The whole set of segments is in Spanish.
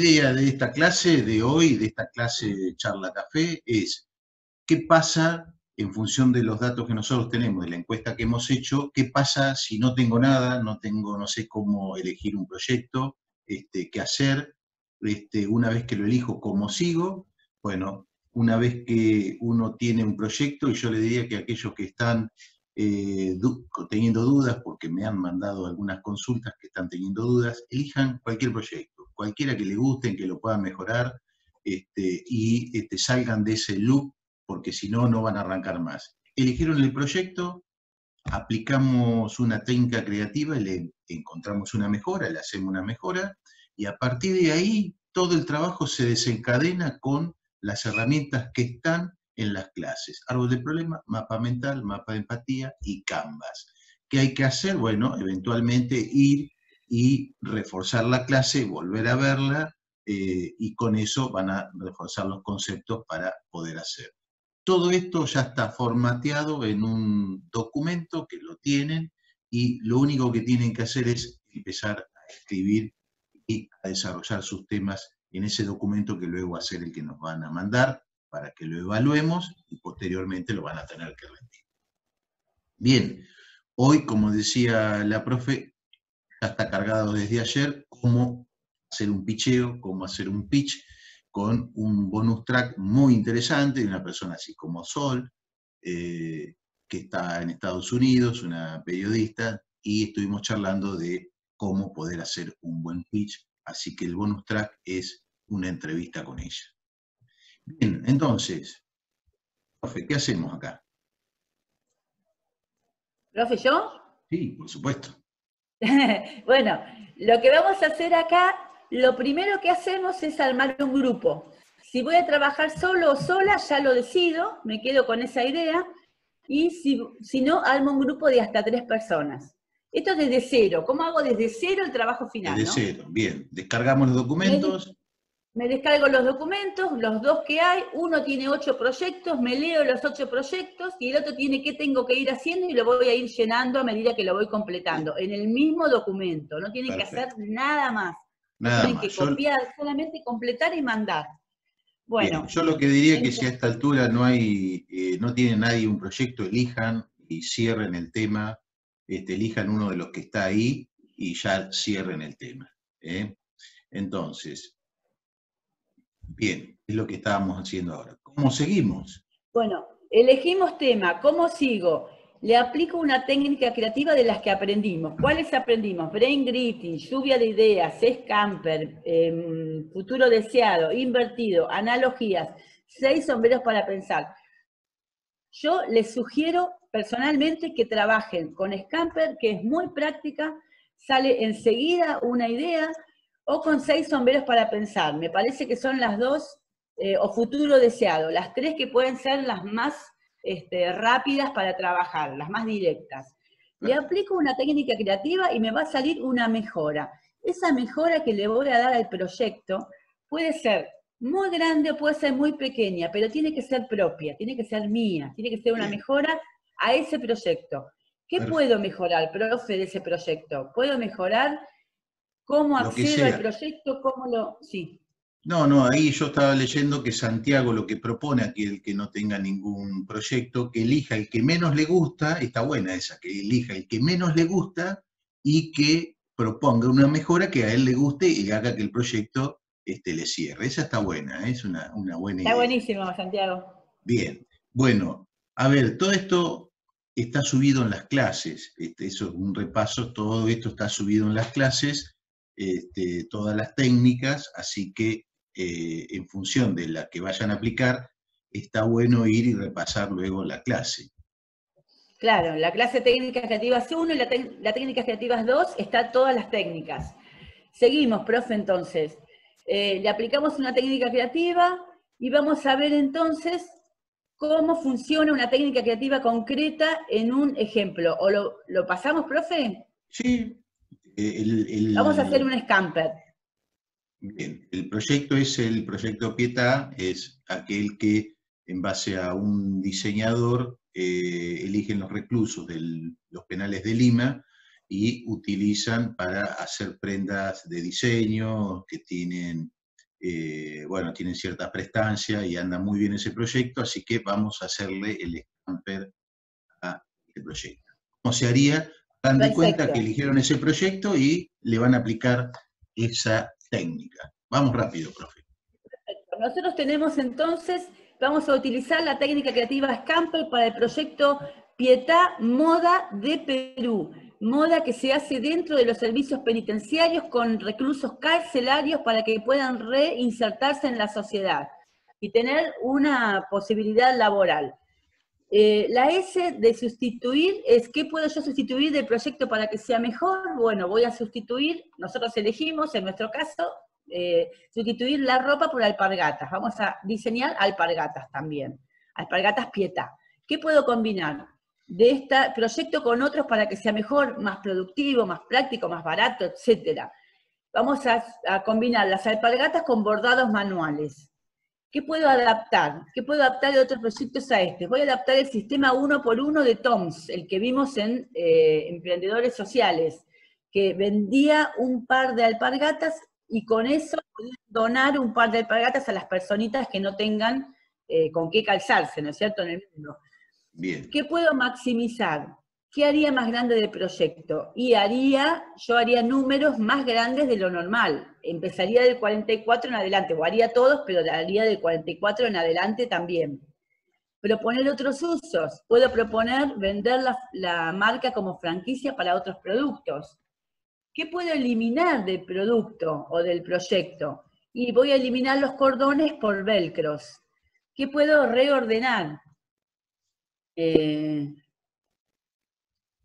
La idea de esta clase de hoy, de esta clase charla café, es qué pasa en función de los datos que nosotros tenemos, de la encuesta que hemos hecho, qué pasa si no tengo nada, no tengo, no sé cómo elegir un proyecto, este, qué hacer, este, una vez que lo elijo, cómo sigo. Bueno, una vez que uno tiene un proyecto, y yo le diría que aquellos que están eh, teniendo dudas, porque me han mandado algunas consultas que están teniendo dudas, elijan cualquier proyecto, cualquiera que le guste, que lo puedan mejorar, este, y este, salgan de ese loop porque si no, no van a arrancar más. Eligieron el proyecto, aplicamos una técnica creativa le encontramos una mejora, le hacemos una mejora, y a partir de ahí todo el trabajo se desencadena con las herramientas que están en las clases. Árbol de problema, mapa mental, mapa de empatía y Canvas. ¿Qué hay que hacer? Bueno, eventualmente ir y reforzar la clase, volver a verla, eh, y con eso van a reforzar los conceptos para poder hacer. Todo esto ya está formateado en un documento que lo tienen y lo único que tienen que hacer es empezar a escribir y a desarrollar sus temas en ese documento que luego va a ser el que nos van a mandar para que lo evaluemos y posteriormente lo van a tener que rendir. Bien, hoy, como decía la profe, ya está cargado desde ayer cómo hacer un picheo, cómo hacer un pitch, con un bonus track muy interesante de una persona así como Sol, eh, que está en Estados Unidos, una periodista, y estuvimos charlando de cómo poder hacer un buen pitch, así que el bonus track es una entrevista con ella. Bien, entonces, profe, ¿qué hacemos acá? ¿Profe, yo? Sí, por supuesto. bueno, lo que vamos a hacer acá lo primero que hacemos es armar un grupo. Si voy a trabajar solo o sola, ya lo decido, me quedo con esa idea, y si, no, armo un grupo de hasta tres personas. Esto es desde cero. ¿Cómo hago desde cero el trabajo final? Desde cero, bien. Descargamos los documentos. Me, descargo los documentos, los dos que hay. Uno tiene ocho proyectos, me leo los ocho proyectos y el otro tiene qué tengo que ir haciendo y lo voy a ir llenando a medida que lo voy completando. En el mismo documento. No tienen que hacer nada más. Tienen que copiar, solamente completar y mandar. Bueno. yo lo que diría es que si a esta altura no hay, eh, no tiene nadie un proyecto, elijan y cierren el tema, este, elijan uno de los que está ahí y ya cierren el tema. ¿eh? Entonces, bien, es lo que estábamos haciendo ahora. ¿Cómo seguimos? Bueno, elegimos tema, ¿cómo sigo? le aplico una técnica creativa de las que aprendimos. ¿Cuáles aprendimos? Brain greeting, lluvia de ideas, scamper, em, futuro deseado, invertido, analogías, seis sombreros para pensar. Yo les sugiero personalmente que trabajen con Scamper, que es muy práctica, sale enseguida una idea, o con seis sombreros para pensar. Me parece que son las dos, eh, o futuro deseado, las tres que pueden ser las más este, rápidas para trabajar, las más directas. Le aplico una técnica creativa y me va a salir una mejora. Esa mejora que le voy a dar al proyecto puede ser muy grande o puede ser muy pequeña, pero tiene que ser propia, tiene que ser mía, tiene que ser una mejora a ese proyecto. ¿Qué puedo mejorar, profe, de ese proyecto? ¿Puedo mejorar cómo accedo al proyecto? ¿Cómo lo...? Sí. No, no, ahí yo estaba leyendo que Santiago lo que propone a aquel que no tenga ningún proyecto, que elija el que menos le gusta, está buena esa, que elija el que menos le gusta y que proponga una mejora que a él le guste y haga que el proyecto este, le cierre. Esa está buena, ¿eh? es una, buena idea. Está buenísimo, Santiago. Bien, bueno, a ver, todo esto está subido en las clases, este, eso es un repaso, todo esto está subido en las clases, este, todas las técnicas, así que eh, en función de la que vayan a aplicar, está bueno ir y repasar luego la clase. Claro, la clase técnicas creativas 1 y la, técnicas creativas 2 está todas las técnicas. Seguimos, profe, entonces. Eh, le aplicamos una técnica creativa y vamos a ver entonces cómo funciona una técnica creativa concreta en un ejemplo. ¿O lo, pasamos, profe? Sí. Vamos a hacer un scamper. Bien, el proyecto es el proyecto Pietà, es aquel que en base a un diseñador eh, eligen los reclusos de los penales de Lima y utilizan para hacer prendas de diseño que tienen, eh, bueno, tienen cierta prestancia y anda muy bien ese proyecto, así que vamos a hacerle el scamper a este proyecto. ¿Cómo se haría? Dan de cuenta que eligieron ese proyecto y le van a aplicar esa técnica. Vamos rápido, profe. Perfecto. Nosotros tenemos entonces, vamos a utilizar la técnica creativa Scamper para el proyecto Pietà Moda de Perú moda que se hace dentro de los servicios penitenciarios con reclusos carcelarios para que puedan reinsertarse en la sociedad y tener una posibilidad laboral. Eh, la S de sustituir es, ¿qué puedo yo sustituir del proyecto para que sea mejor? Bueno, voy a sustituir, nosotros elegimos, en nuestro caso, eh, sustituir la ropa por alpargatas. Vamos a diseñar alpargatas también, alpargatas pieta. ¿Qué puedo combinar? de este proyecto con otros para que sea mejor, más productivo, más práctico, más barato, etc. Vamos a, combinar las alpargatas con bordados manuales. ¿Qué puedo adaptar? ¿Qué puedo adaptar de otros proyectos a este? Voy a adaptar el sistema uno por uno de TOMS, el que vimos en eh, Emprendedores Sociales, que vendía un par de alpargatas y con eso podía donar un par de alpargatas a las personitas que no tengan eh, con qué calzarse, ¿no es cierto?, en el mundo. ¿Qué puedo maximizar? ¿Qué haría más grande del proyecto? Y haría, yo haría números más grandes de lo normal. Empezaría del 44 en adelante, o haría todos, pero haría del 44 en adelante también. Proponer otros usos. Puedo proponer vender la, marca como franquicia para otros productos. ¿Qué puedo eliminar del producto o del proyecto? Y voy a eliminar los cordones por velcros. ¿Qué puedo reordenar? Eh,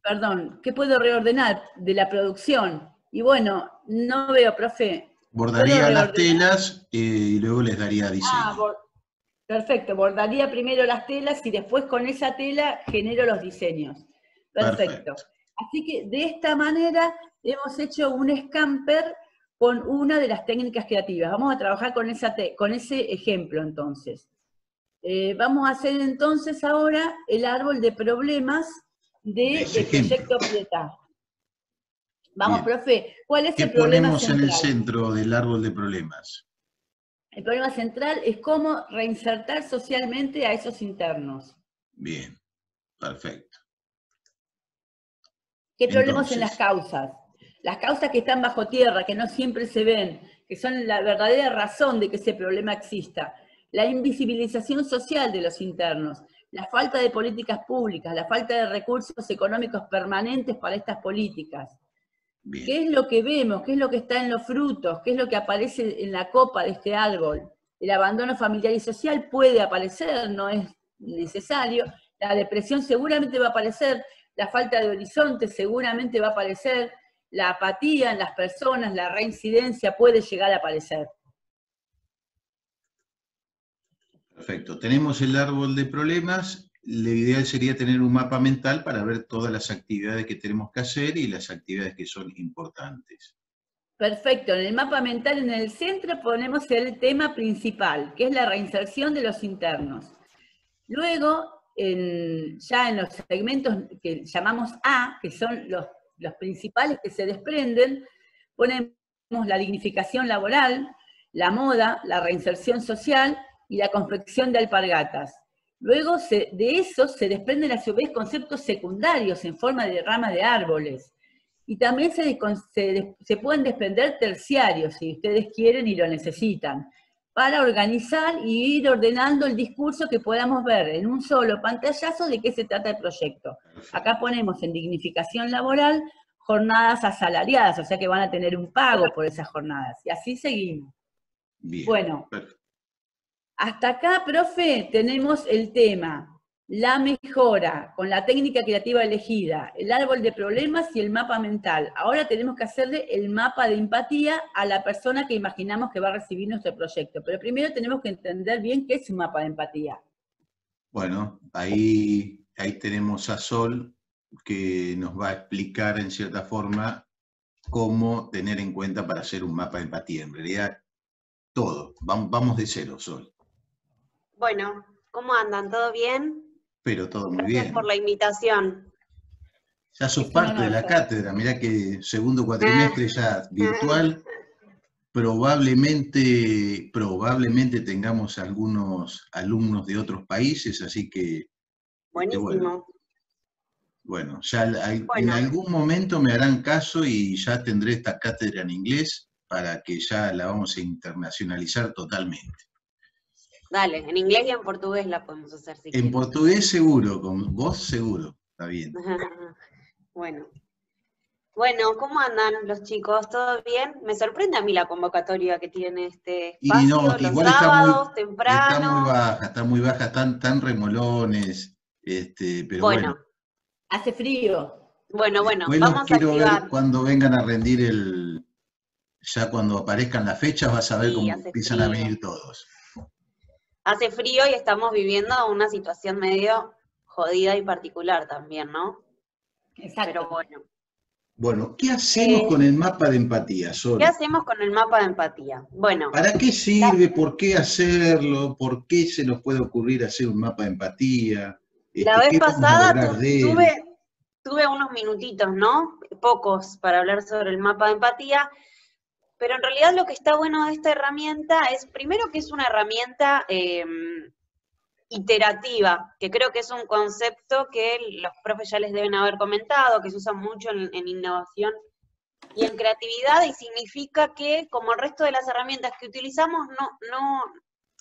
perdón, ¿qué puedo reordenar de la producción? Y bueno, no veo, profe. Bordaría las telas eh, y luego les daría diseño. Ah, perfecto, bordaría primero las telas y después con esa tela genero los diseños. Perfecto. Así que de esta manera hemos hecho un scamper con una de las técnicas creativas. Vamos a trabajar con, esa con ese ejemplo entonces. Eh, vamos a hacer entonces ahora el árbol de problemas del proyecto Pietà. Vamos, profe, ¿cuál es el problema ponemos en el centro del árbol de problemas? El problema central es cómo reinsertar socialmente a esos internos. Bien, perfecto. ¿Qué problemas en las causas? Las causas que están bajo tierra, que no siempre se ven, que son la verdadera razón de que ese problema exista la invisibilización social de los internos, la falta de políticas públicas, la falta de recursos económicos permanentes para estas políticas. ¿Qué es lo que vemos? ¿Qué es lo que está en los frutos? ¿Qué es lo que aparece en la copa de este árbol? El abandono familiar y social puede aparecer, no es necesario. La depresión seguramente va a aparecer, la falta de horizonte seguramente va a aparecer, la apatía en las personas, la reincidencia puede llegar a aparecer. Perfecto. Tenemos el árbol de problemas. La ideal sería tener un mapa mental para ver todas las actividades que tenemos que hacer y las actividades que son importantes. Perfecto. En el mapa mental, en el centro, ponemos el tema principal, que es la reinserción de los internos. Luego, ya en los segmentos que llamamos A, que son los, los principales que se desprenden, ponemos la dignificación laboral, la moda, la reinserción social y la confección de alpargatas. Luego de eso se desprenden a su vez conceptos secundarios en forma de ramas de árboles. Y también se, se, pueden desprender terciarios, si ustedes quieren y lo necesitan, para organizar y ir ordenando el discurso que podamos ver en un solo pantallazo de qué se trata el proyecto. Acá ponemos en dignificación laboral jornadas asalariadas, o sea que van a tener un pago por esas jornadas. Y así seguimos. bueno, hasta acá, profe, tenemos el tema, la mejora con la técnica creativa elegida, el árbol de problemas y el mapa mental. Ahora tenemos que hacerle el mapa de empatía a la persona que imaginamos que va a recibir nuestro proyecto. Pero primero tenemos que entender bien qué es un mapa de empatía. Bueno, ahí, ahí tenemos a Sol que nos va a explicar en cierta forma cómo tener en cuenta para hacer un mapa de empatía. En realidad, todo. Vamos de cero, Sol. Bueno, ¿cómo andan? ¿Todo bien? Pero todo muy Gracias bien. por la invitación. Ya sos parte de la cátedra, mirá que segundo cuatrimestre ya virtual. Probablemente, probablemente tengamos algunos alumnos de otros países, así que... Este, Buenísimo. bueno, ya en algún momento me harán caso y ya tendré esta cátedra en inglés para que ya la vamos a internacionalizar totalmente. Dale, en inglés y en portugués la podemos hacer. en portugués seguro, con vos seguro, está bien. bueno. Bueno, ¿cómo andan los chicos? ¿Todo bien? Me sorprende a mí la convocatoria que tiene este espacio, y no, los igual sábados, está muy, temprano. Está muy baja, está muy baja, están tan remolones, este, pero bueno. Hace frío. Bueno, bueno, vamos a activar. ver cuando vengan a rendir el, ya cuando aparezcan las fechas vas a ver cómo empiezan a venir todos. Hace frío y estamos viviendo una situación medio jodida y particular también, ¿no? Exacto. Pero bueno. Bueno, ¿qué hacemos eh, con el mapa de empatía, Sol? ¿Qué hacemos con el mapa de empatía? Bueno. ¿Para qué sirve? ¿Por qué hacerlo? ¿Por qué se nos puede ocurrir hacer un mapa de empatía? La este, vez pasada tuve, tuve unos minutitos, ¿no? Pocos para hablar sobre el mapa de empatía. Pero en realidad lo que está bueno de esta herramienta es, primero que es una herramienta em, iterativa, que creo que es un concepto que los profes ya les deben haber comentado, que se usa mucho en, innovación y en creatividad, y significa que, como el resto de las herramientas que utilizamos, no, no,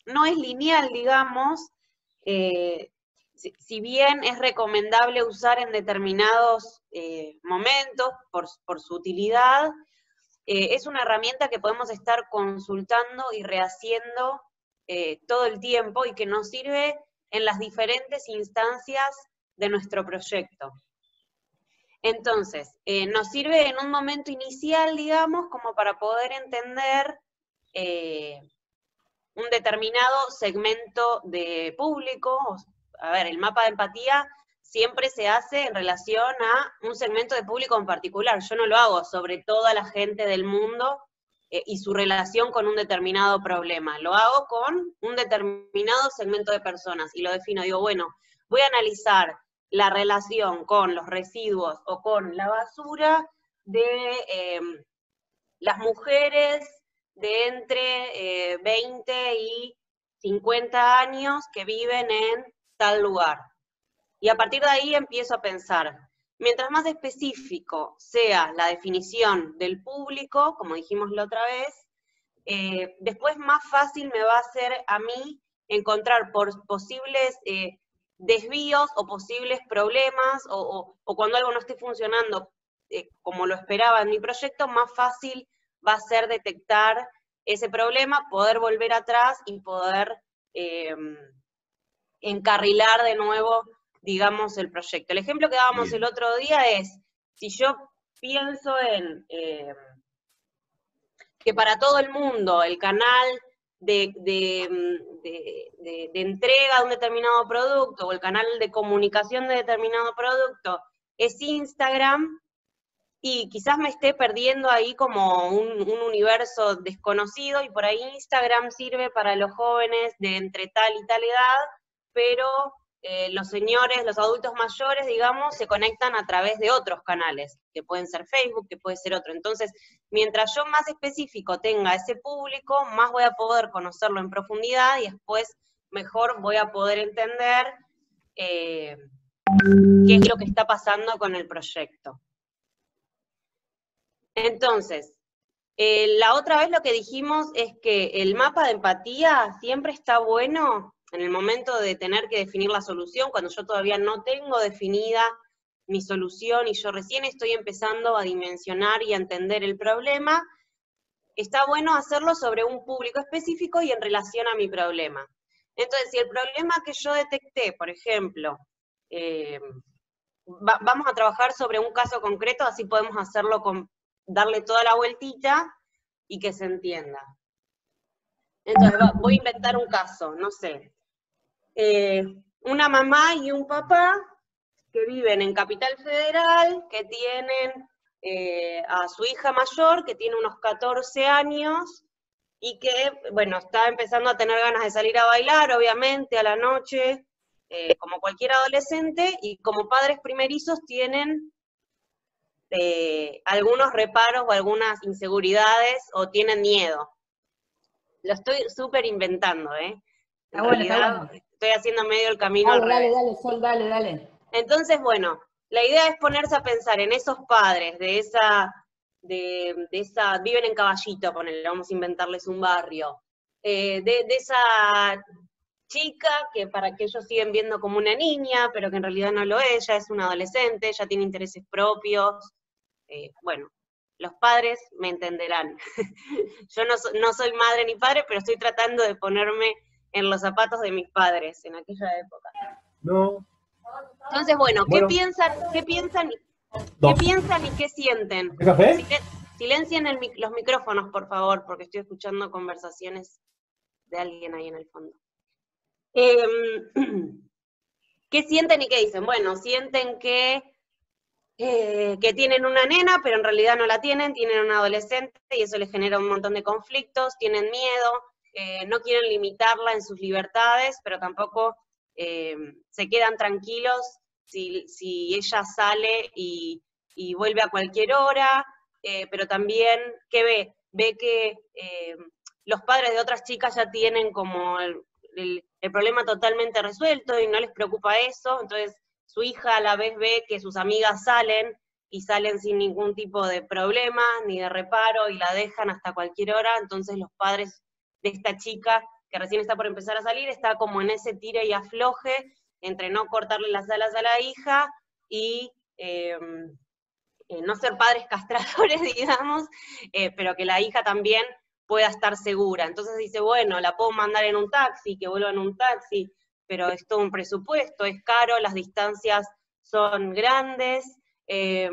no es lineal, digamos, eh, si, bien es recomendable usar en determinados eh, momentos por, por, su utilidad, eh, es una herramienta que podemos estar consultando y rehaciendo eh, todo el tiempo y que nos sirve en las diferentes instancias de nuestro proyecto. Entonces, eh, nos sirve en un momento inicial, digamos, como para poder entender un determinado segmento de público. A ver, el mapa de empatía siempre se hace en relación a un segmento de público en particular. Yo no lo hago sobre toda la gente del mundo eh, y su relación con un determinado problema. Lo hago con un determinado segmento de personas y lo defino. Digo, bueno, voy a analizar la relación con los residuos o con la basura de em, las mujeres de entre 20 eh, y 50 años que viven en tal lugar. Y a partir de ahí empiezo a pensar, mientras más específico sea la definición del público, como dijimos la otra vez, eh, después más fácil me va a ser a mí encontrar posibles eh, desvíos o posibles problemas o, cuando algo no esté funcionando eh, como lo esperaba en mi proyecto, más fácil va a ser detectar ese problema, poder volver atrás y poder encarrilar de nuevo digamos, el proyecto. El ejemplo que dábamos el otro día es, si yo pienso en eh, que para todo el mundo el canal de, entrega de un determinado producto o el canal de comunicación de determinado producto es Instagram, y quizás me esté perdiendo ahí como un, un, universo desconocido y por ahí Instagram sirve para los jóvenes de entre tal y tal edad, pero eh, los señores, los adultos mayores, digamos, se conectan a través de otros canales, que pueden ser Facebook, que puede ser otro. Entonces, mientras yo más específico tenga ese público, más voy a poder conocerlo en profundidad y después mejor voy a poder entender eh, qué es lo que está pasando con el proyecto. Entonces, eh, la otra vez lo que dijimos es que el mapa de empatía siempre está bueno en el momento de tener que definir la solución, cuando yo todavía no tengo definida mi solución y yo recién estoy empezando a dimensionar y a entender el problema, está bueno hacerlo sobre un público específico y en relación a mi problema. Entonces, si el problema que yo detecté, por ejemplo, eh, vamos a trabajar sobre un caso concreto, así podemos hacerlo con darle toda la vueltita y que se entienda. Entonces, voy a inventar un caso, no sé. Eh, una mamá y un papá que viven en Capital Federal, que tienen eh, a su hija mayor, que tiene unos 14 años, y que, bueno, está empezando a tener ganas de salir a bailar, obviamente, a la noche, eh, como cualquier adolescente, y como padres primerizos tienen algunos reparos o algunas inseguridades o tienen miedo. Lo estoy súper inventando, ¿eh? Estoy haciendo medio el camino. Dale, dale, dale, Sol, dale, dale. Entonces, bueno, la idea es ponerse a pensar en esos padres de esa, de, esa, viven en caballito, ponele, vamos a inventarles un barrio, eh, de, esa chica que para que ellos siguen viendo como una niña, pero que en realidad no lo es, ella es una adolescente, ella tiene intereses propios. Eh, bueno, los padres me entenderán. Yo no, no, soy madre ni padre, pero estoy tratando de ponerme en los zapatos de mis padres en aquella época. No. Entonces, bueno, ¿qué piensan, qué piensan, qué piensan y qué sienten? café? Silencien los micrófonos, por favor, porque estoy escuchando conversaciones de alguien ahí en el fondo. Em, ¿Qué sienten y qué dicen? Bueno, sienten que, eh, que tienen una nena, pero en realidad no la tienen, tienen una adolescente y eso les genera un montón de conflictos, tienen miedo, eh, no quieren limitarla en sus libertades, pero tampoco em, se quedan tranquilos si, ella sale y, vuelve a cualquier hora, eh, pero también, ¿qué ve? Ve que em, los padres de otras chicas ya tienen como el problema totalmente resuelto y no les preocupa eso, entonces su hija a la vez ve que sus amigas salen y salen sin ningún tipo de problema ni de reparo y la dejan hasta cualquier hora, entonces los padres de esta chica que recién está por empezar a salir está como en ese tire y afloje entre no cortarle las alas a la hija y em, eh, no ser padres castradores, digamos, eh, pero que la hija también pueda estar segura. Entonces dice, bueno, la puedo mandar en un taxi, que vuelva en un taxi, pero es todo un presupuesto, es caro, las distancias son grandes. Eh,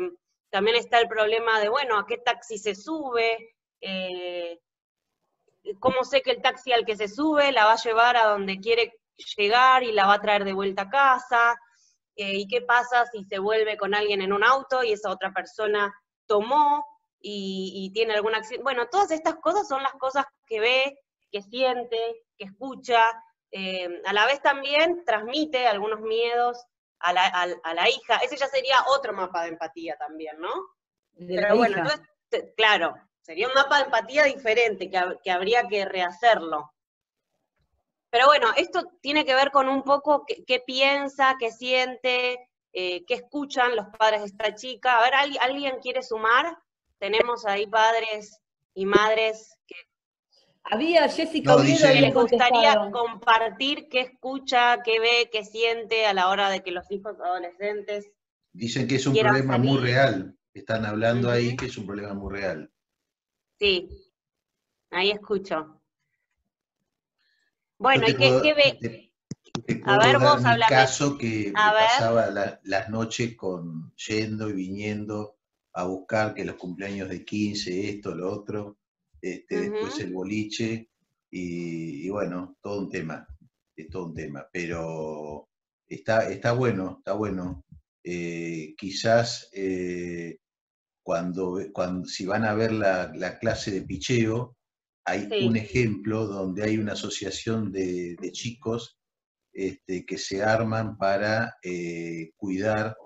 también está el problema de, bueno, ¿a qué taxi se sube? Eh, ¿Cómo sé que el taxi al que se sube la va a llevar a donde quiere llegar y la va a traer de vuelta a casa? Eh, ¿Y qué pasa si se vuelve con alguien en un auto y esa otra persona tomó? y, tiene alguna acción. Bueno, todas estas cosas son las cosas que ve, que siente, que escucha. Eh, a la vez también transmite algunos miedos a la, hija. Ese ya sería otro mapa de empatía también, ¿no? Pero bueno, entonces, claro, sería un mapa de empatía diferente, que, habría que rehacerlo. Pero bueno, esto tiene que ver con un poco qué, piensa, qué siente, eh, qué escuchan los padres de esta chica. A ver, ¿alguien quiere sumar? tenemos ahí padres y madres que... Había Jessica no, que les gustaría compartir qué escucha, qué ve, qué siente a la hora de que los hijos adolescentes... Dicen que es un problema muy real, están hablando ahí que es un problema muy real. Sí, ahí escucho. Bueno, ¿y qué, ve? a ver, vos hablame. caso que pasaba las noches con yendo y viniendo a buscar que los cumpleaños de 15, esto, lo otro, este, después el boliche, y, bueno, todo un tema, es todo un tema, pero está, está bueno, está bueno. Eh, quizás eh, cuando, cuando, si van a ver la, clase de picheo, hay un ejemplo donde hay una asociación de, chicos este, que se arman para eh, cuidar,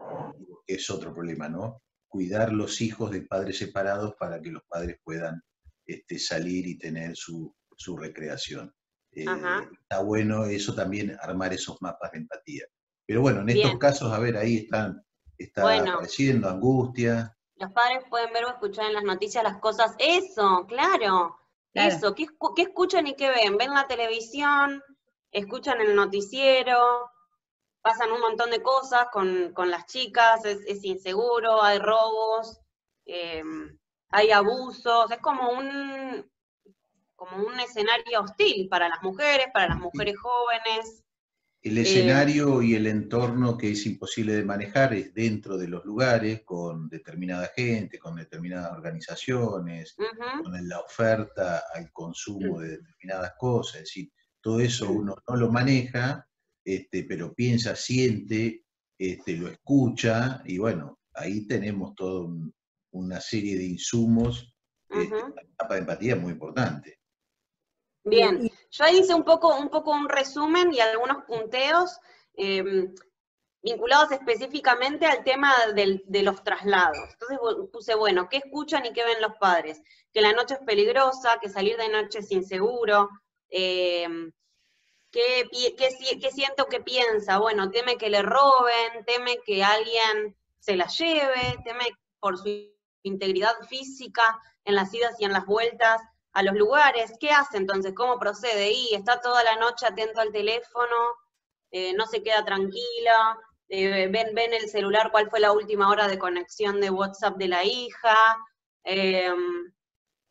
es otro problema, ¿no? cuidar los hijos de padres separados para que los padres puedan este, salir y tener su, recreación. Eh, está bueno eso también, armar esos mapas de empatía. Pero bueno, en estos casos, a ver, ahí están, está apareciendo angustia. Los padres pueden ver o escuchar en las noticias las cosas, eso, claro, eso, ¿Qué, ¿qué, escuchan y qué ven? ¿Ven la televisión? ¿Escuchan el noticiero? pasan un montón de cosas con, las chicas, es, inseguro, hay robos, em, hay abusos, es como un, como un escenario hostil para las mujeres, para las mujeres jóvenes. El escenario y el entorno que es imposible de manejar es dentro de los lugares, con determinada gente, con determinadas organizaciones, con la oferta al consumo de determinadas cosas, es decir, todo eso uno no lo maneja este, pero piensa, siente, este, lo escucha, y bueno, ahí tenemos toda una serie de insumos. Este, la etapa de empatía es muy importante. Bien, yo hice un poco, un poco un resumen y algunos punteos. Em, vinculados específicamente al tema de los traslados. Entonces puse, bueno, ¿qué escuchan y qué ven los padres? Que la noche es peligrosa, que salir de noche es inseguro, eh, ¿qué, siento que piensa? Bueno, teme que le roben, teme que alguien se la lleve, teme por su integridad física en las idas y en las vueltas a los lugares. ¿Qué hace entonces? ¿Cómo procede? Y está toda la noche atento al teléfono, eh, no se queda tranquila, eh, ven, ven el celular cuál fue la última hora de conexión de WhatsApp de la hija, em,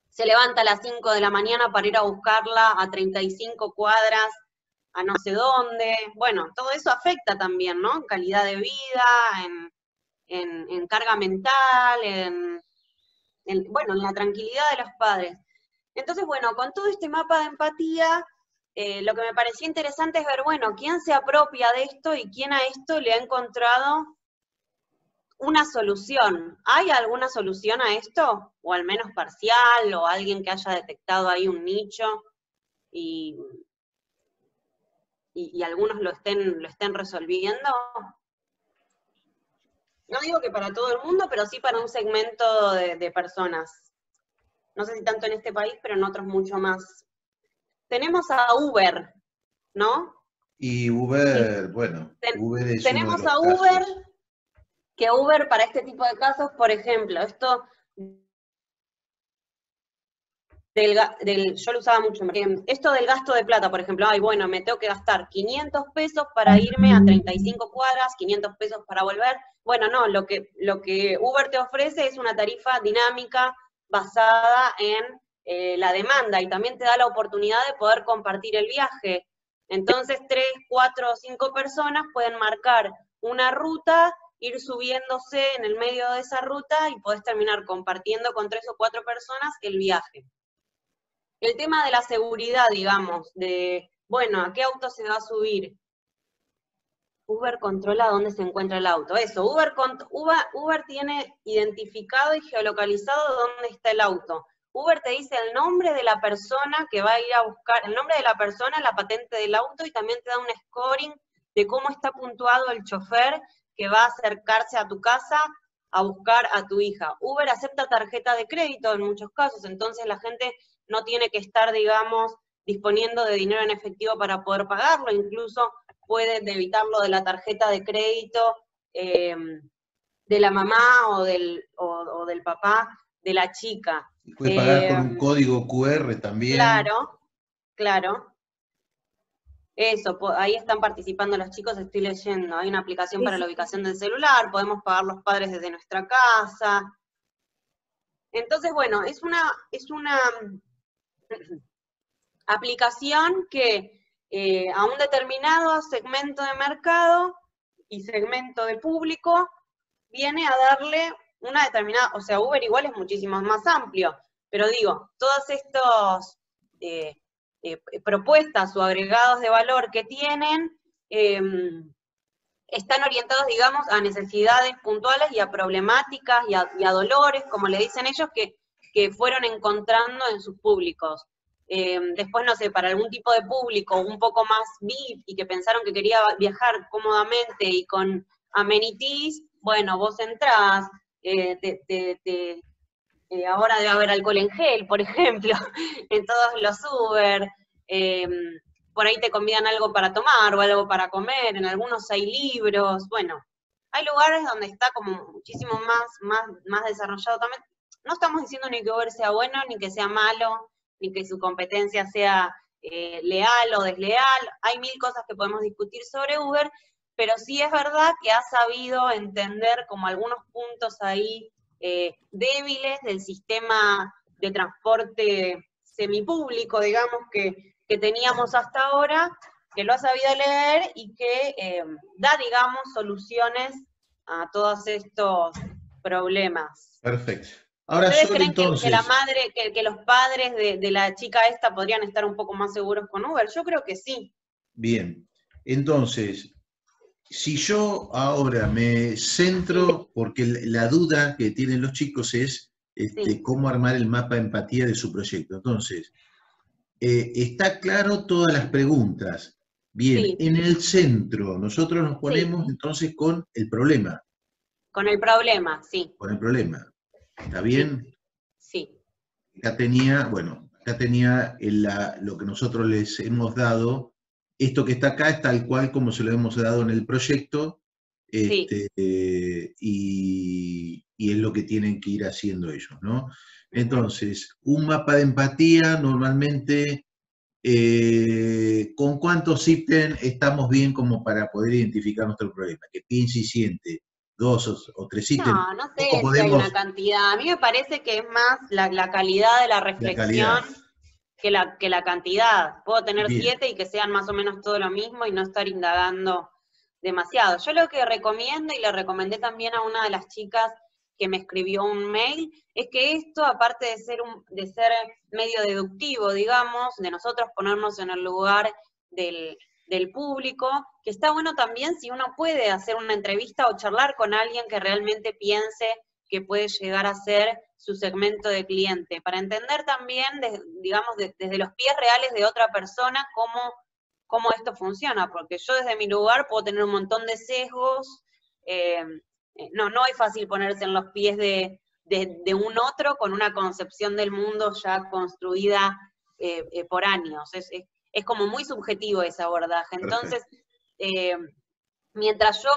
se levanta a las 5 de la mañana para ir a buscarla a 35 cuadras a no sé dónde. Bueno, todo eso afecta también, ¿no? En calidad de vida, en, carga mental, en, bueno, en la tranquilidad de los padres. Entonces, bueno, con todo este mapa de empatía, eh, lo que me parecía interesante es ver, bueno, quién se apropia de esto y quién a esto le ha encontrado una solución. ¿Hay alguna solución a esto? O al menos parcial, o alguien que haya detectado ahí un nicho y, y, algunos lo estén, lo estén resolviendo. No digo que para todo el mundo, pero sí para un segmento de, de personas. No sé si tanto en este país, pero en otros mucho más tenemos a Uber, ¿no? Y Uber, bueno, Uber es Tenemos a Uber, que Uber para este tipo de casos, por ejemplo, esto del, yo lo usaba mucho, esto del gasto de plata, por ejemplo, ay, bueno, me tengo que gastar 500 pesos para irme a 35 cuadras, 500 pesos para volver. Bueno, no, lo que, lo que Uber te ofrece es una tarifa dinámica basada en eh, la demanda y también te da la oportunidad de poder compartir el viaje. Entonces, tres, cuatro o cinco personas pueden marcar una ruta, ir subiéndose en el medio de esa ruta y podés terminar compartiendo con tres o cuatro personas el viaje. El tema de la seguridad, digamos, de, bueno, ¿a qué auto se va a subir? Uber controla dónde se encuentra el auto. Eso, Uber, Uber, Uber tiene identificado y geolocalizado dónde está el auto. Uber te dice el nombre de la persona que va a ir a buscar, el nombre de la persona, la patente del auto y también te da un scoring de cómo está puntuado el chofer que va a acercarse a tu casa a buscar a tu hija. Uber acepta tarjeta de crédito en muchos casos, entonces la gente no tiene que estar, digamos, disponiendo de dinero en efectivo para poder pagarlo, incluso puede debitarlo de la tarjeta de crédito eh, de la mamá o del, o del papá de la chica. Puede pagar con un em, código QR también. Claro, claro. Eso, ahí están participando los chicos, estoy leyendo. Hay una aplicación para la ubicación del celular, podemos pagar los padres desde nuestra casa. Entonces, bueno, es una, es una aplicación que eh, a un determinado segmento de mercado y segmento de público viene a darle una determinada, o sea, Uber igual es muchísimo más amplio, pero digo, todas estas eh, eh, propuestas o agregados de valor que tienen em, están orientados, digamos, a necesidades puntuales y a problemáticas y a, dolores, como le dicen ellos, que, fueron encontrando en sus públicos. Em, después, no sé, para algún tipo de público un poco más VIP y que pensaron que quería viajar cómodamente y con amenities, bueno, vos entrás, eh, eh, ahora debe haber alcohol en gel, por ejemplo, en todos los Uber, em, por ahí te convidan algo para tomar o algo para comer, en algunos hay libros, bueno, hay lugares donde está como muchísimo más, más, más desarrollado también. No estamos diciendo ni que Uber sea bueno, ni que sea malo, ni que su competencia sea eh, leal o desleal. Hay mil cosas que podemos discutir sobre Uber, pero sí es verdad que ha sabido entender como algunos puntos ahí eh, débiles del sistema de transporte semipúblico, digamos, que, teníamos hasta ahora, que lo ha sabido leer y que eh, da, digamos, soluciones a todos estos problemas. Perfecto. Ahora ¿Ustedes creen que, la madre, que, los padres de, de, la chica esta podrían estar un poco más seguros con Uber? Yo creo que sí. Bien. Entonces, si yo ahora me centro, porque la duda que tienen los chicos es este, cómo armar el mapa de empatía de su proyecto. Entonces, eh, está claro todas las preguntas. Bien, en el centro, nosotros nos ponemos entonces con el problema. Con el problema, sí. Con el problema. ¿Está bien? Sí. Acá tenía, bueno, acá tenía lo que nosotros les hemos dado. Esto que está acá es tal cual como se lo hemos dado en el proyecto. Este, y, y, es lo que tienen que ir haciendo ellos, ¿no? Entonces, un mapa de empatía normalmente eh, ¿con cuántos ítems estamos bien como para poder identificar nuestro problema? Que piense y siente dos o, tres ítems. No, no sé si hay una cantidad. A mí me parece que es más la, calidad de la reflexión que, la, que la cantidad. Puedo tener siete y que sean más o menos todo lo mismo y no estar indagando demasiado. Yo lo que recomiendo y le recomendé también a una de las chicas que me escribió un mail, es que esto, aparte de ser, un, de ser medio deductivo, digamos, de nosotros ponernos en el lugar del, del público, que está bueno también si uno puede hacer una entrevista o charlar con alguien que realmente piense que puede llegar a ser su segmento de cliente, para entender también, digamos, desde los pies reales de otra persona cómo, cómo esto funciona, porque yo desde mi lugar puedo tener un montón de sesgos, eh, eh, no, no es fácil ponerse en los pies de, un otro con una concepción del mundo ya construida eh, por años. Como muy subjetivo ese abordaje. Entonces, mientras yo